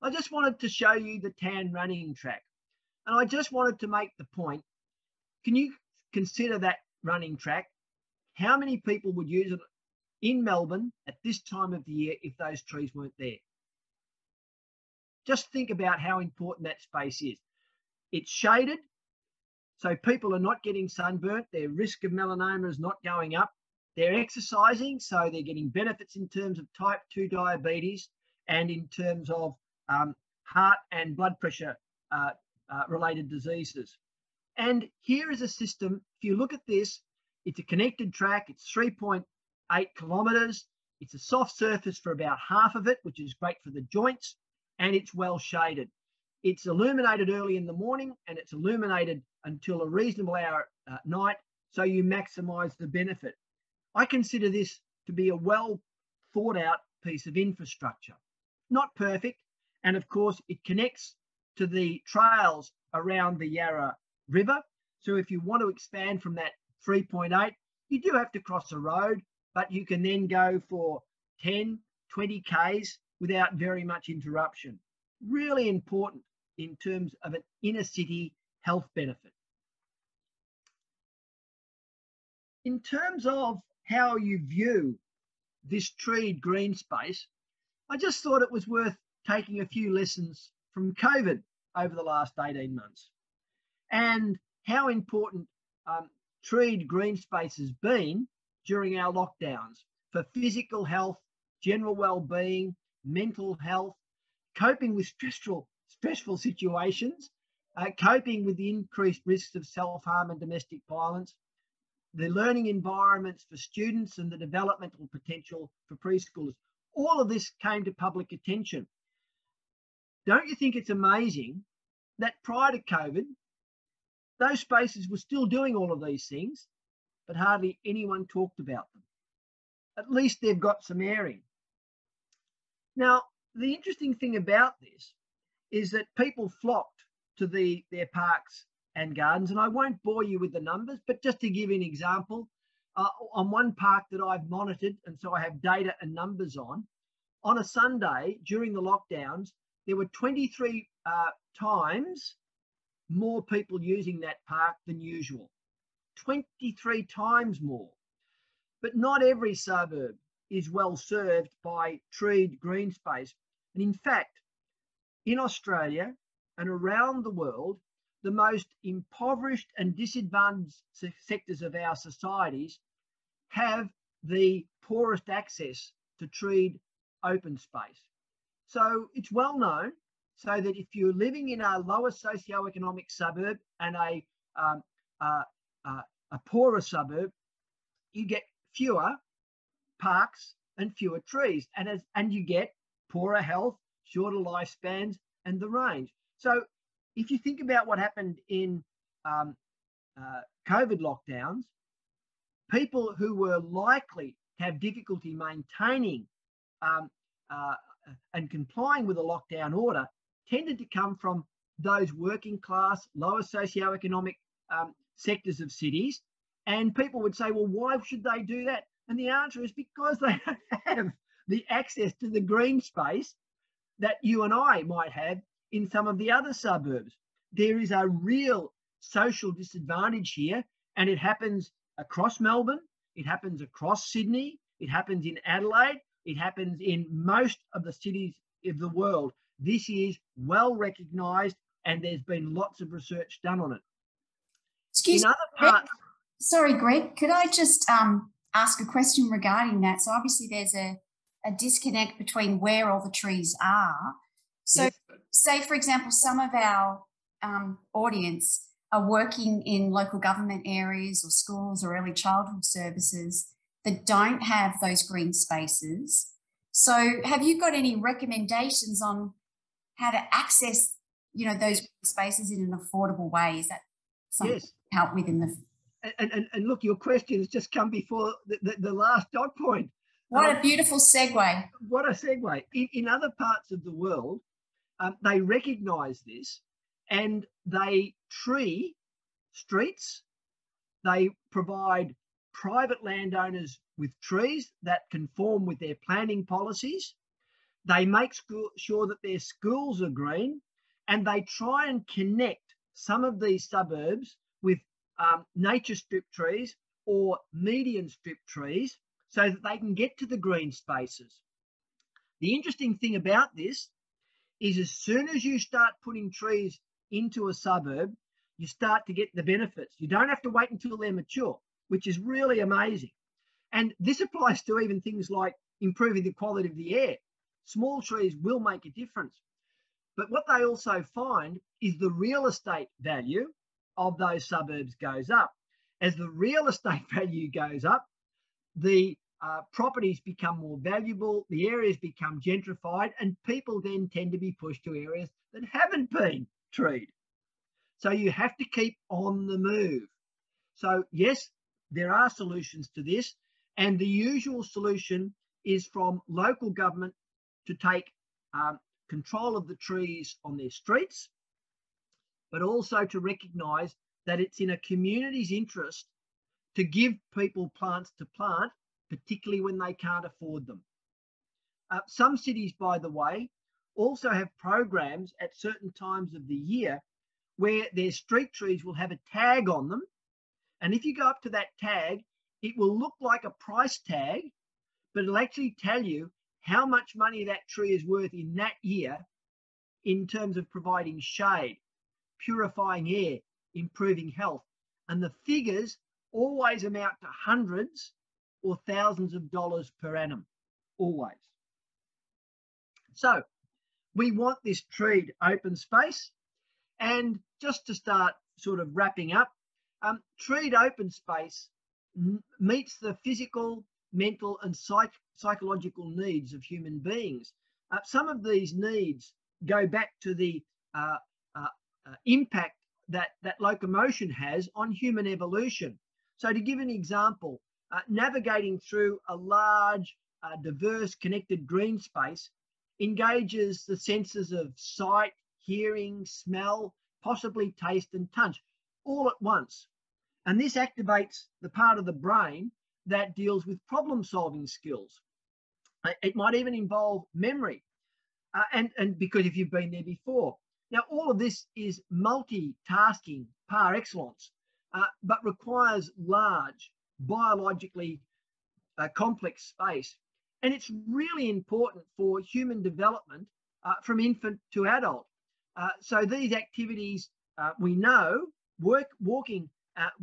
I just wanted to show you the tan running track. And I just wanted to make the point can you consider that running track? How many people would use it in Melbourne at this time of the year if those trees weren't there? Just think about how important that space is. It's shaded, so people are not getting sunburnt. Their risk of melanoma is not going up. They're exercising, so they're getting benefits in terms of type 2 diabetes and in terms of um, heart and blood pressure uh, uh, related diseases. And here is a system. If you look at this, it's a connected track. It's 3.8 kilometers. It's a soft surface for about half of it, which is great for the joints, and it's well shaded. It's illuminated early in the morning and it's illuminated until a reasonable hour at night, so you maximize the benefit. I consider this to be a well thought out piece of infrastructure. Not perfect, and of course, it connects to the trails around the Yarra river. So if you want to expand from that 3.8, you do have to cross a road, but you can then go for 10, 20 Ks without very much interruption. Really important in terms of an inner city health benefit. In terms of how you view this treed green space, I just thought it was worth taking a few lessons from COVID over the last 18 months and how important um, treed green space has been during our lockdowns for physical health, general well-being, mental health, coping with stressful, stressful situations, uh, coping with the increased risks of self-harm and domestic violence, the learning environments for students and the developmental potential for preschoolers. All of this came to public attention. Don't you think it's amazing that prior to COVID, those spaces were still doing all of these things, but hardly anyone talked about them. At least they've got some airing. Now, the interesting thing about this is that people flocked to the, their parks and gardens, and I won't bore you with the numbers, but just to give an example, uh, on one park that I've monitored, and so I have data and numbers on, on a Sunday during the lockdowns, there were 23 uh, times more people using that park than usual. 23 times more. But not every suburb is well served by treed green space. And in fact, in Australia and around the world, the most impoverished and disadvantaged sectors of our societies have the poorest access to treed open space. So it's well known so that if you're living in a lower socioeconomic suburb and a, um, uh, uh, a poorer suburb, you get fewer parks and fewer trees, and as and you get poorer health, shorter lifespans, and the range. So if you think about what happened in um, uh, COVID lockdowns, people who were likely to have difficulty maintaining um, uh, and complying with a lockdown order tended to come from those working class, lower socioeconomic um, sectors of cities. And people would say, well, why should they do that? And the answer is because they [LAUGHS] don't have the access to the green space that you and I might have in some of the other suburbs. There is a real social disadvantage here, and it happens across Melbourne, it happens across Sydney, it happens in Adelaide, it happens in most of the cities of the world. This is well recognised, and there's been lots of research done on it.
Excuse me. Parts, sorry, Greg, could I just um, ask a question regarding that? So, obviously, there's a, a disconnect between where all the trees are. So, yes. say, for example, some of our um, audience are working in local government areas or schools or early childhood services that don't have those green spaces. So, have you got any recommendations on how to access, you know, those spaces in an affordable way. Is that something yes. help with in the
and, and, and look, your question has just come before the, the, the last dot point.
What um, a beautiful segue.
What a segue. In, in other parts of the world, um, they recognize this and they tree streets. They provide private landowners with trees that conform with their planning policies. They make school, sure that their schools are green and they try and connect some of these suburbs with um, nature strip trees or median strip trees so that they can get to the green spaces. The interesting thing about this is as soon as you start putting trees into a suburb, you start to get the benefits. You don't have to wait until they're mature, which is really amazing. And this applies to even things like improving the quality of the air small trees will make a difference. But what they also find is the real estate value of those suburbs goes up. As the real estate [LAUGHS] value goes up, the uh, properties become more valuable, the areas become gentrified, and people then tend to be pushed to areas that haven't been treed. So you have to keep on the move. So, yes, there are solutions to this, and the usual solution is from local government to take um, control of the trees on their streets, but also to recognise that it's in a community's interest to give people plants to plant, particularly when they can't afford them. Uh, some cities, by the way, also have programs at certain times of the year where their street trees will have a tag on them. And if you go up to that tag, it will look like a price tag, but it'll actually tell you how much money that tree is worth in that year in terms of providing shade, purifying air, improving health. And the figures always amount to hundreds or thousands of dollars per annum, always. So we want this treed open space. And just to start sort of wrapping up, um, treed open space meets the physical, mental, and psych psychological needs of human beings. Uh, some of these needs go back to the uh, uh, uh, impact that, that locomotion has on human evolution. So, to give an example, uh, navigating through a large, uh, diverse, connected green space engages the senses of sight, hearing, smell, possibly taste, and touch all at once. And this activates the part of the brain that deals with problem solving skills. It might even involve memory. Uh, and, and because if you've been there before. Now, all of this is multitasking par excellence, uh, but requires large, biologically uh, complex space. And it's really important for human development uh, from infant to adult. Uh, so these activities uh, we know work walking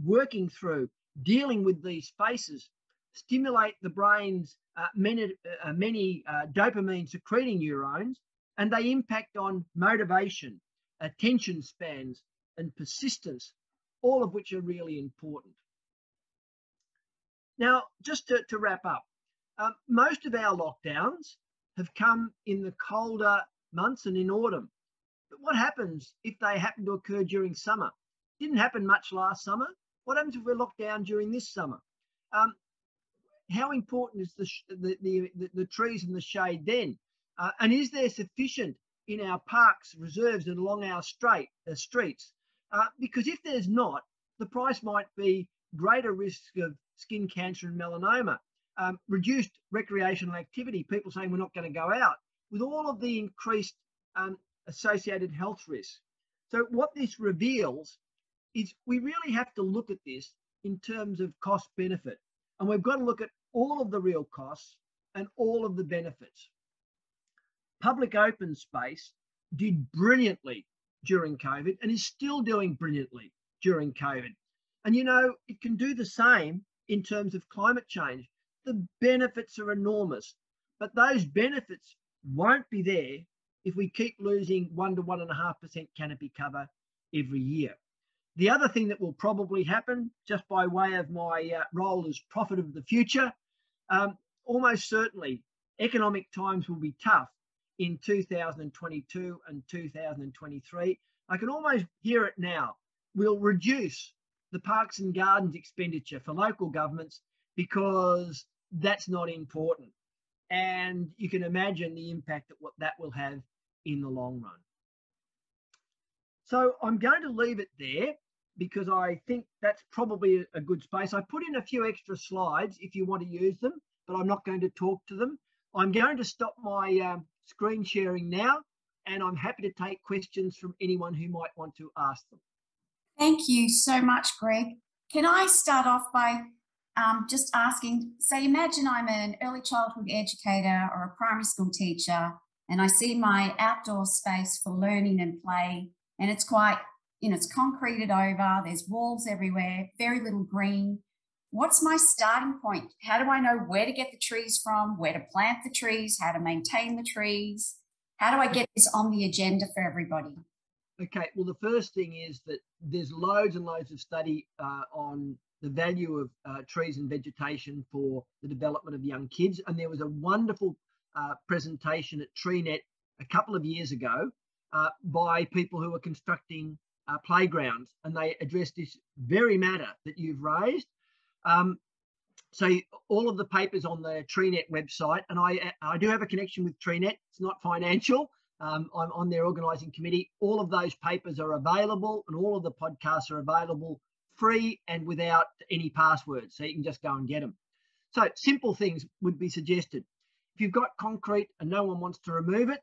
working through dealing with these spaces stimulate the brain's uh, many, uh, many uh, dopamine secreting neurons, and they impact on motivation, attention spans, and persistence, all of which are really important. Now, just to, to wrap up, um, most of our lockdowns have come in the colder months and in autumn. But what happens if they happen to occur during summer? Didn't happen much last summer. What happens if we're locked down during this summer? Um, how important is the, the, the, the, trees and the shade then? Uh, and is there sufficient in our parks, reserves, and along our straight, uh, streets? Uh, because if there's not, the price might be greater risk of skin cancer and melanoma, um, reduced recreational activity, people saying we're not going to go out, with all of the increased um, associated health risks. So, what this reveals is we really have to look at this in terms of cost benefit. And we've got to look at all of the real costs and all of the benefits. Public open space did brilliantly during COVID and is still doing brilliantly during COVID. And you know, it can do the same in terms of climate change. The benefits are enormous, but those benefits won't be there if we keep losing one to one and a half percent canopy cover every year. The other thing that will probably happen, just by way of my uh, role as prophet of the future, um, almost certainly economic times will be tough in 2022 and 2023. I can almost hear it now. We'll reduce the parks and gardens expenditure for local governments because that's not important. And you can imagine the impact that what that will have in the long run. So I'm going to leave it there because I think that's probably a good space. I put in a few extra slides if you want to use them, but I'm not going to talk to them. I'm going to stop my um, screen sharing now, and I'm happy to take questions from anyone who might want to ask them.
Thank you so much, Greg. Can I start off by um, just asking, say, imagine I'm an early childhood educator or a primary school teacher, and I see my outdoor space for learning and play, and it's quite you know, it's concreted over, there's walls everywhere, very little green. What's my starting point? How do I know where to get the trees from, where to plant the trees, how to maintain the trees? How do I get this on the agenda for everybody?
Okay, well, the first thing is that there's loads and loads of study uh, on the value of uh, trees and vegetation for the development of young kids. And there was a wonderful uh, presentation at TreeNet a couple of years ago uh, by people who are constructing uh, playgrounds, and they addressed this very matter that you've raised. Um, so all of the papers on the TreeNet website, and I I do have a connection with TreeNet. It's not financial. Um, I'm on their organising committee. All of those papers are available, and all of the podcasts are available free and without any passwords, so you can just go and get them. So simple things would be suggested. If you've got concrete and no one wants to remove it,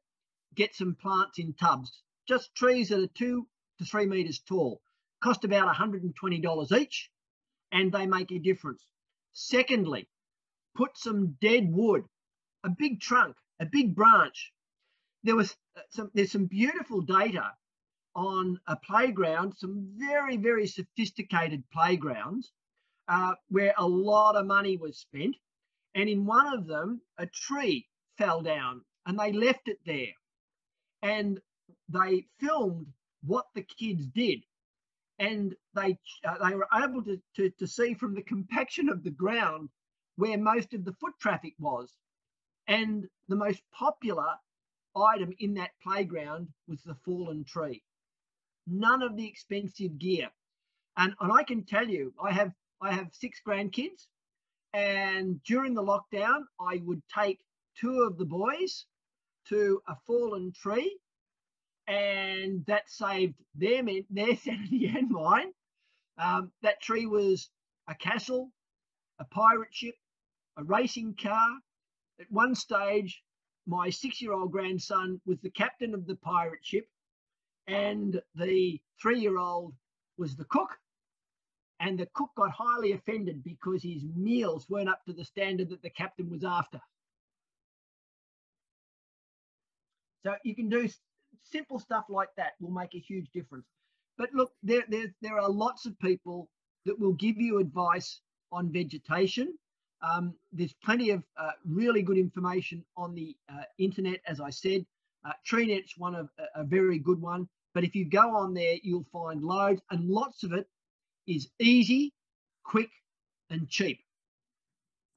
get some plants in tubs. Just trees that are two to three meters tall, cost about $120 each, and they make a difference. Secondly, put some dead wood, a big trunk, a big branch. There was uh, some, there's some beautiful data on a playground, some very, very sophisticated playgrounds uh, where a lot of money was spent. And in one of them, a tree fell down and they left it there. And they filmed what the kids did. And they uh, they were able to, to, to see from the compaction of the ground where most of the foot traffic was. And the most popular item in that playground was the fallen tree. None of the expensive gear. And, and I can tell you, I have I have six grandkids, and during the lockdown, I would take two of the boys to a fallen tree, and that saved their [LAUGHS] their sanity and mine. Um, that tree was a castle, a pirate ship, a racing car. At one stage, my six-year-old grandson was the captain of the pirate ship, and the three-year-old was the cook and the cook got highly offended because his meals weren't up to the standard that the captain was after. So you can do simple stuff like that will make a huge difference. But look, there, there, there are lots of people that will give you advice on vegetation. Um, there's plenty of uh, really good information on the uh, internet, as I said. Uh, TreeNet's one of a, a very good one. But if you go on there, you'll find loads and lots of it is easy, quick, and cheap.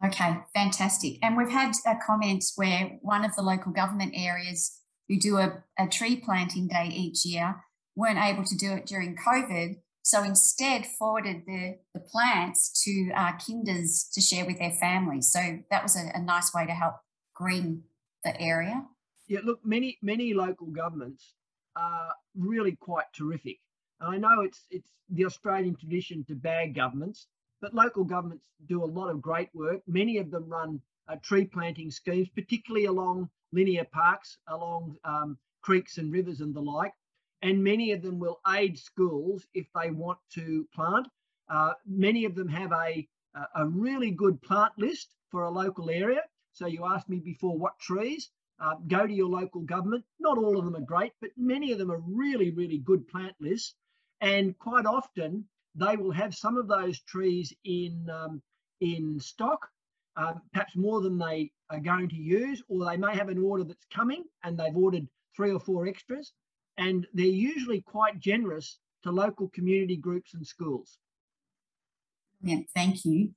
Okay, fantastic. And we've had a comment where one of the local government areas who do a, a tree planting day each year weren't able to do it during COVID. So instead forwarded the, the plants to uh, kinders to share with their families. So that was a, a nice way to help green the area.
Yeah, look, many, many local governments are really quite terrific. And I know it's it's the Australian tradition to bag governments, but local governments do a lot of great work. Many of them run uh, tree planting schemes, particularly along linear parks, along um, creeks and rivers and the like. And many of them will aid schools if they want to plant. Uh, many of them have a, a really good plant list for a local area. So you asked me before what trees. Uh, go to your local government. Not all of them are great, but many of them are really, really good plant lists. And quite often, they will have some of those trees in, um, in stock, um, perhaps more than they are going to use, or they may have an order that's coming and they've ordered three or four extras. And they're usually quite generous to local community groups and schools.
Yeah, thank you.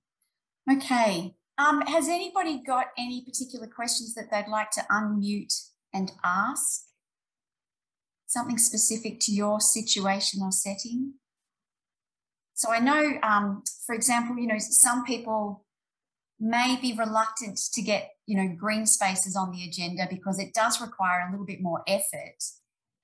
Okay. Um, has anybody got any particular questions that they'd like to unmute and ask? something specific to your situation or setting. So I know, um, for example, you know, some people may be reluctant to get, you know, green spaces on the agenda because it does require a little bit more effort.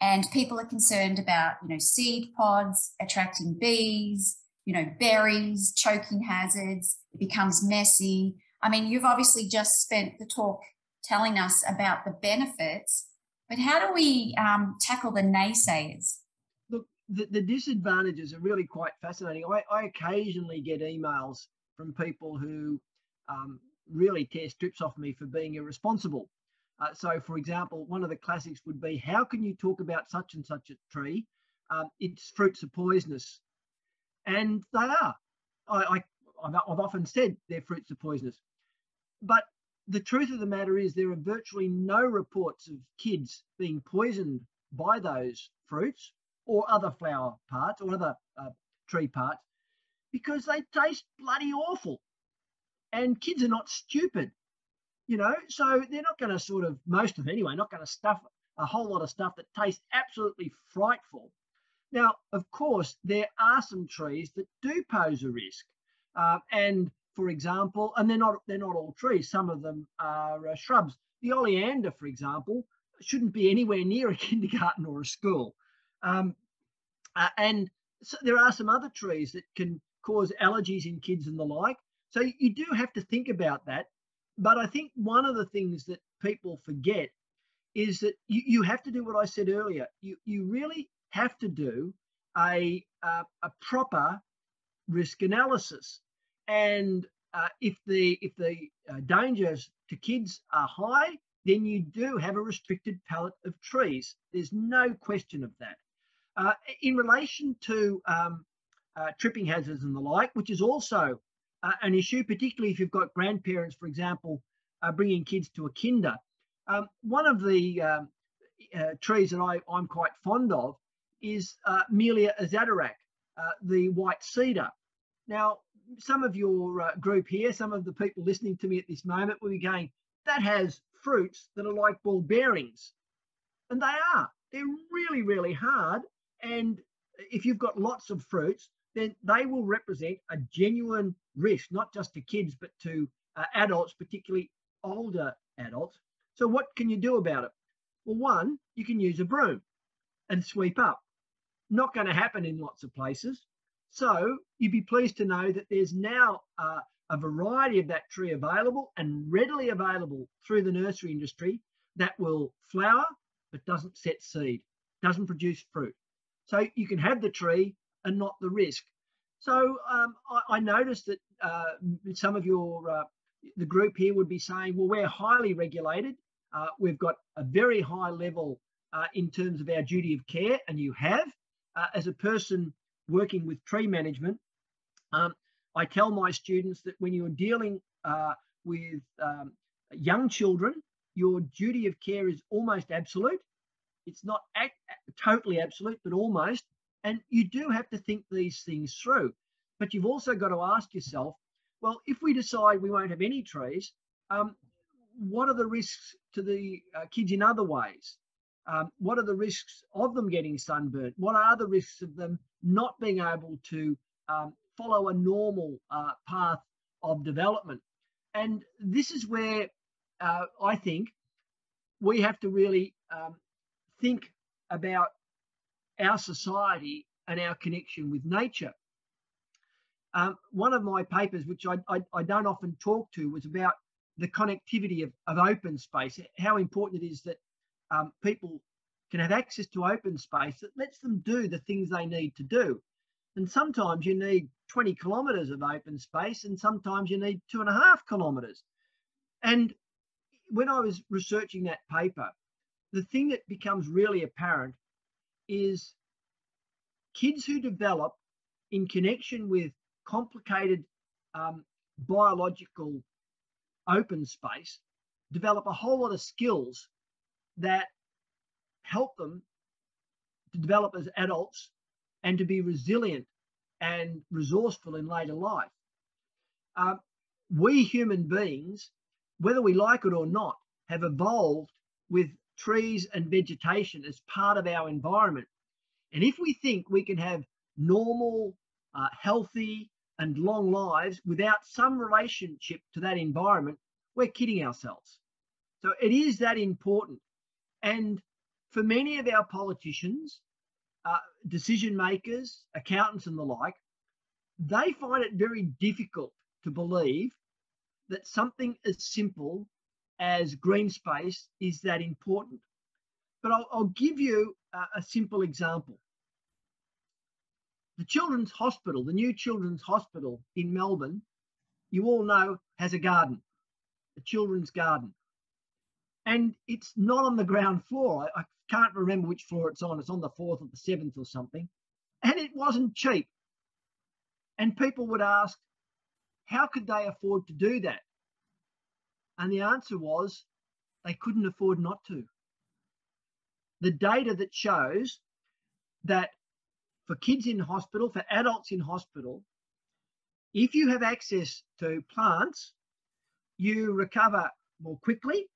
And people are concerned about, you know, seed pods attracting bees, you know, berries, choking hazards. It becomes messy. I mean, you've obviously just spent the talk telling us about the benefits, but how do we um, tackle the naysayers?
Look, the, the disadvantages are really quite fascinating. I, I occasionally get emails from people who um, really tear strips off me for being irresponsible. Uh, so, for example, one of the classics would be, "How can you talk about such and such a tree? Um, its fruits are poisonous," and they are. I, I, I've often said their fruits are poisonous, but the truth of the matter is there are virtually no reports of kids being poisoned by those fruits or other flower parts or other uh, tree parts because they taste bloody awful. And kids are not stupid, you know, so they're not going to sort of, most of anyway, not going to stuff a whole lot of stuff that tastes absolutely frightful. Now, of course, there are some trees that do pose a risk. Uh, and for example, and they're not they're not all trees. Some of them are uh, shrubs. The oleander, for example, shouldn't be anywhere near a [LAUGHS] kindergarten or a school. Um, uh, and so there are some other trees that can cause allergies in kids and the like. So you do have to think about that. But I think one of the things that people forget is that you, you have to do what I said earlier. You you really have to do a a, a proper risk analysis. And uh, if the if the uh, dangers to kids are high, then you do have a restricted palette of trees. There's no question of that. Uh, in relation to um, uh, tripping hazards and the like, which is also uh, an issue, particularly if you've got grandparents, for example, uh, bringing kids to a kinder. Um, one of the um, uh, trees that I, am quite fond of is uh, Melia azedarach, the white cedar. Now, some of your group here, some of the people listening to me at this moment will be going, that has fruits that are like ball bearings. And they are. They're really, really hard. And if you've got lots of fruits, then they will represent a genuine risk, not just to kids, but to uh, adults, particularly older adults. So, what can you do about it? Well, one, you can use a broom and sweep up. Not going to happen in lots of places. So, you'd be pleased to know that there's now uh, a variety of that tree available and readily available through the nursery industry that will flower but doesn't set seed, doesn't produce fruit. So you can have the tree and not the risk. So um, I, I, noticed that uh, some of your uh, the group here would be saying, well, we're highly regulated. Uh, we've got a very high level uh, in terms of our duty of care, and you have. Uh, as a person working with tree management, um, I tell my students that when you're dealing uh, with um, young children, your duty of care is almost absolute. It's not totally absolute, but almost. And you do have to think these things through. But you've also got to ask yourself, well, if we decide we won't have any trees, um, what are the risks to the uh, kids in other ways? Um, what are the risks of them getting sunburnt? What are the risks of them not being able to um, follow a normal uh, path of development? And this is where uh, I think we have to really um, think about our society and our connection with nature. Um, one of my papers, which I, I, I, don't often talk to, was about the connectivity of, of open space, how important it is that um, people can have access to open space that lets them do the things they need to do. And sometimes you need 20 kilometres of open space, and sometimes you need two and a half kilometres. And when I was researching that paper, the thing that becomes really apparent is kids who develop in connection with complicated um, biological open space develop a whole lot of skills that help them to develop as adults and to be resilient and resourceful in later life. Uh, we human beings, whether we like it or not, have evolved with trees and vegetation as part of our environment. And if we think we can have normal, uh, healthy, and long lives without some relationship to that environment, we're kidding ourselves. So it is that important. And for many of our politicians, uh, decision makers, accountants, and the like, they find it very difficult to believe that something as simple as green space is that important. But I'll, I'll give you a, a simple example. The Children's Hospital, the new Children's Hospital in Melbourne, you all know has a garden, a children's garden. And it's not on the ground floor. I, I can't remember which floor it's on. It's on the fourth or the seventh or something. And it wasn't cheap. And people would ask, how could they afford to do that? And the answer was they couldn't afford not to. The data that shows that for kids in hospital, for adults in hospital, if you have access to plants, you recover more quickly.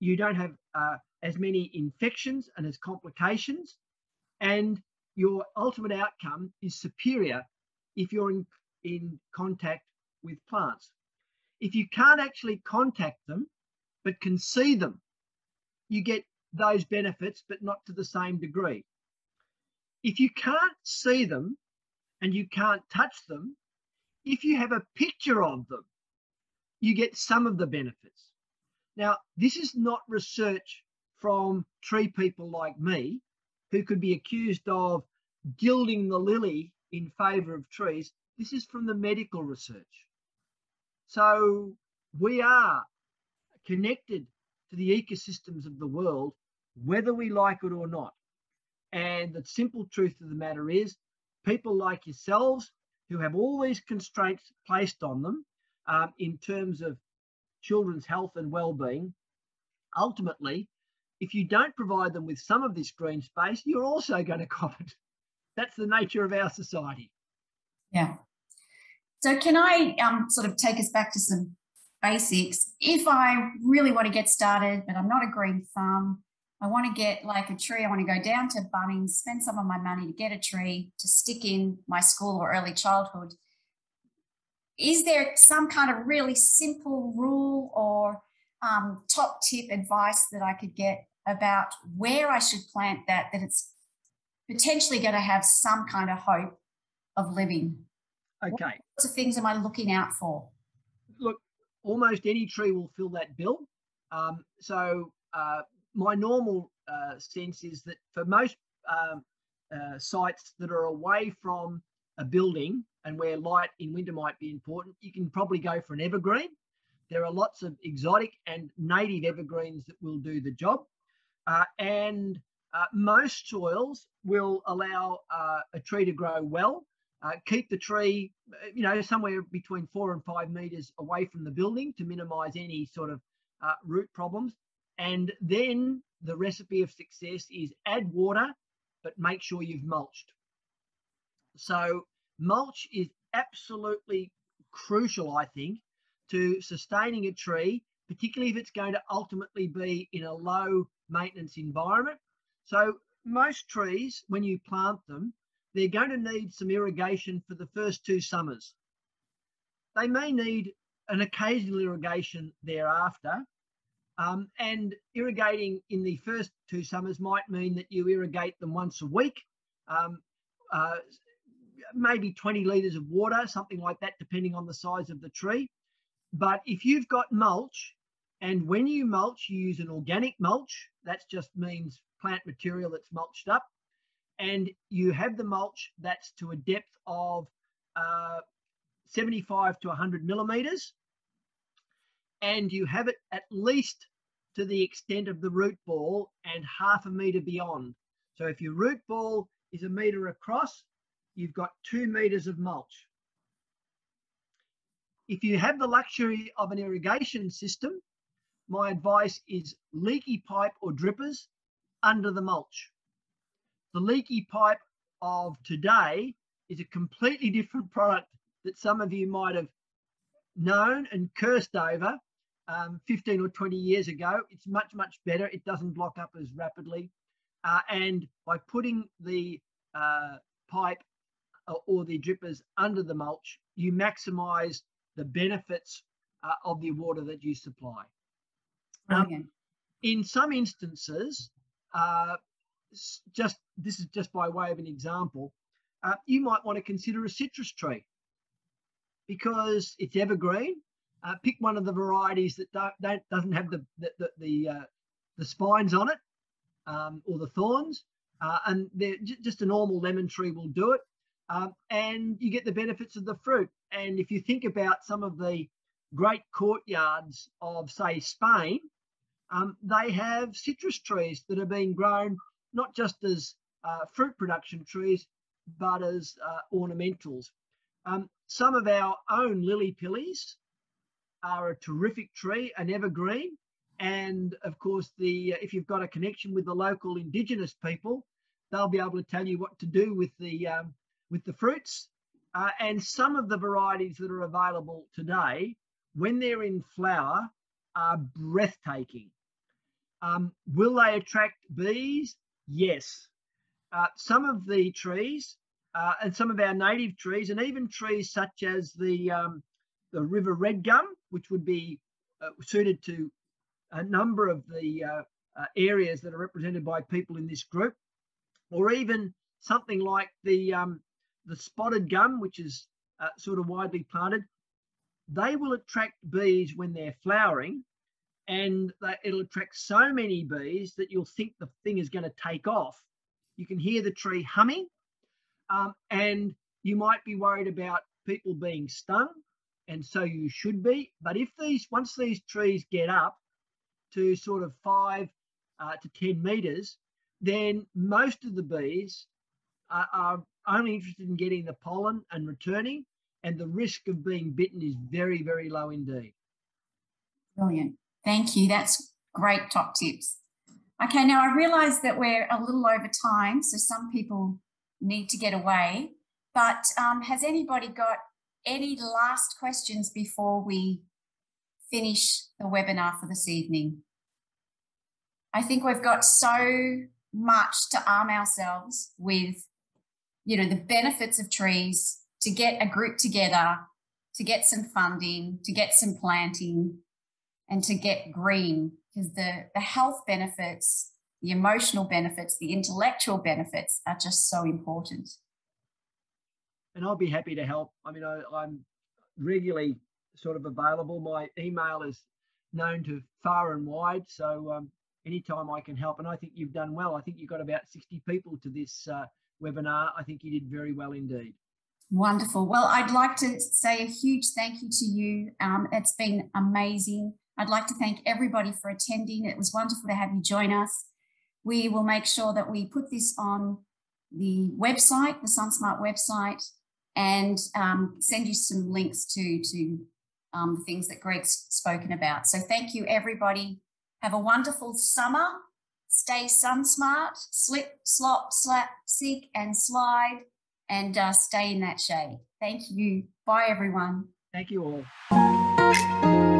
You don't have uh, as many infections and as complications, and your ultimate outcome is superior if you're in, in contact with plants. If you can't actually contact them, but can see them, you get those benefits, but not to the same degree. If you can't see them and you can't touch them, if you have a picture of them, you get some of the benefits. Now, this is not research from tree people like me, who could be accused of gilding the lily in favour of trees. This is from the medical research. So we are connected to the ecosystems of the world, whether we like it or not. And the simple truth of the matter is, people like yourselves who have all these constraints placed on them um, in terms of children's health and well-being, ultimately, if you don't provide them with some of this green space, you're also going [LAUGHS] to cop it. That's the nature of our society.
Yeah. So can I um, sort of take us back to some basics? If I really want to get started, but I'm not a green thumb, I want to get like a tree. I want to go down to Bunnings, spend some of my money to get a tree to stick in my school or early childhood. Is there some kind of really simple rule or um, top tip advice that I could get about where I should plant that, that it's potentially going to have some kind of hope of living?
Okay.
What sorts of things am I looking out for?
Look, almost any tree will fill that bill. Um, so uh, my normal uh, sense is that for most um, uh, sites that are away from a building and where light in winter might be important, you can probably go for an evergreen. There are lots of exotic and native evergreens that will do the job. Uh, and uh, most soils will allow uh, a tree to grow well. Uh, keep the tree, you know, somewhere between four and five meters away from the building to minimize any sort of uh, root problems. And then the recipe of success is add water, but make sure you've mulched. So mulch is absolutely crucial, I think, to sustaining a tree, particularly if it's going to ultimately be in a low maintenance environment. So most trees, when you plant them, they're going to need some irrigation for the first two summers. They may need an occasional irrigation thereafter, um, and irrigating in the first two summers might mean that you irrigate them once a week, um, uh, maybe 20 litres of water, something like that, depending on the size of the tree. But if you've got mulch, and when you mulch, you use an organic mulch, that just means plant material that's mulched up, and you have the mulch that's to a depth of uh, 75 to 100 millimeters and you have it at least to the extent of the root ball and half a metre beyond. So if your root ball is a metre across, you've got two metres of mulch. If you have the luxury of an irrigation system, my advice is leaky pipe or drippers under the mulch. The leaky pipe of today is a completely different product that some of you might have known and cursed over um, 15 or 20 years ago. It's much, much better. It doesn't block up as rapidly. Uh, and by putting the uh, pipe or, uh, the drippers under the mulch, you maximize the benefits uh, of the water that you supply. Um, in some instances, uh, just this is just by way of an example, uh, you might want to consider a citrus tree because it's evergreen uh, pick one of the varieties that don't, don't doesn't have the the the, the, uh, the spines on it um, or the thorns, uh, and just a normal lemon tree will do it, um, and you get the benefits of the fruit. And if you think about some of the great courtyards of, say, Spain, um, they have citrus trees that are being grown not just as uh, fruit production trees, but as uh, ornamentals. Um, some of our own lily pillies are a terrific tree, an evergreen. And of course, the if you've got a connection with the local indigenous people, they'll be able to tell you what to do with the um, with the fruits. Uh, and some of the varieties that are available today, when they're in flower, are breathtaking. Um, will they attract bees? Yes. Uh, some of the trees uh, and some of our native trees, and even trees such as the um, the river red gum, which would be uh, suited to a number of the uh, uh, areas that are represented by people in this group, or even something like the um, the spotted gum, which is uh, sort of widely planted. They will attract bees when they're flowering, and it'll attract so many bees that you'll think the thing is going to take off. You can hear the tree humming, um, and you might be worried about people being stung and so you should be. But if these, once these trees get up to sort of five uh, to 10 meters, then most of the bees are, are only interested in getting the pollen and returning, and the risk of being bitten is very, very low indeed.
Brilliant. Thank you. That's great top tips. Okay, now I realise that we're a little over time, so some people need to get away. But um, has anybody got any last questions before we finish the webinar for this evening? I think we've got so much to arm ourselves with, you know, the benefits of trees, to get a group together, to get some funding, to get some planting, and to get green, because the, the health benefits, the emotional benefits, the intellectual benefits are just so important
and I'll be happy to help. I mean, I, I'm regularly sort of available. My email is known to far and wide, so um, anytime I can help. And I think you've done well. I think you got about 60 people to this uh, webinar. I think you did very well indeed.
Wonderful. Well, I'd like to say a huge thank you to you. Um, it's been amazing. I'd like to thank everybody for attending. It was wonderful to have you join us. We will make sure that we put this on the website, the SunSmart website, and um, send you some links to, to um, the things that Greg's spoken about. So thank you, everybody. Have a wonderful summer. Stay sun smart, slip, slop, slap, seek, and slide, and uh, stay in that shade. Thank you. Bye, everyone.
Thank you all.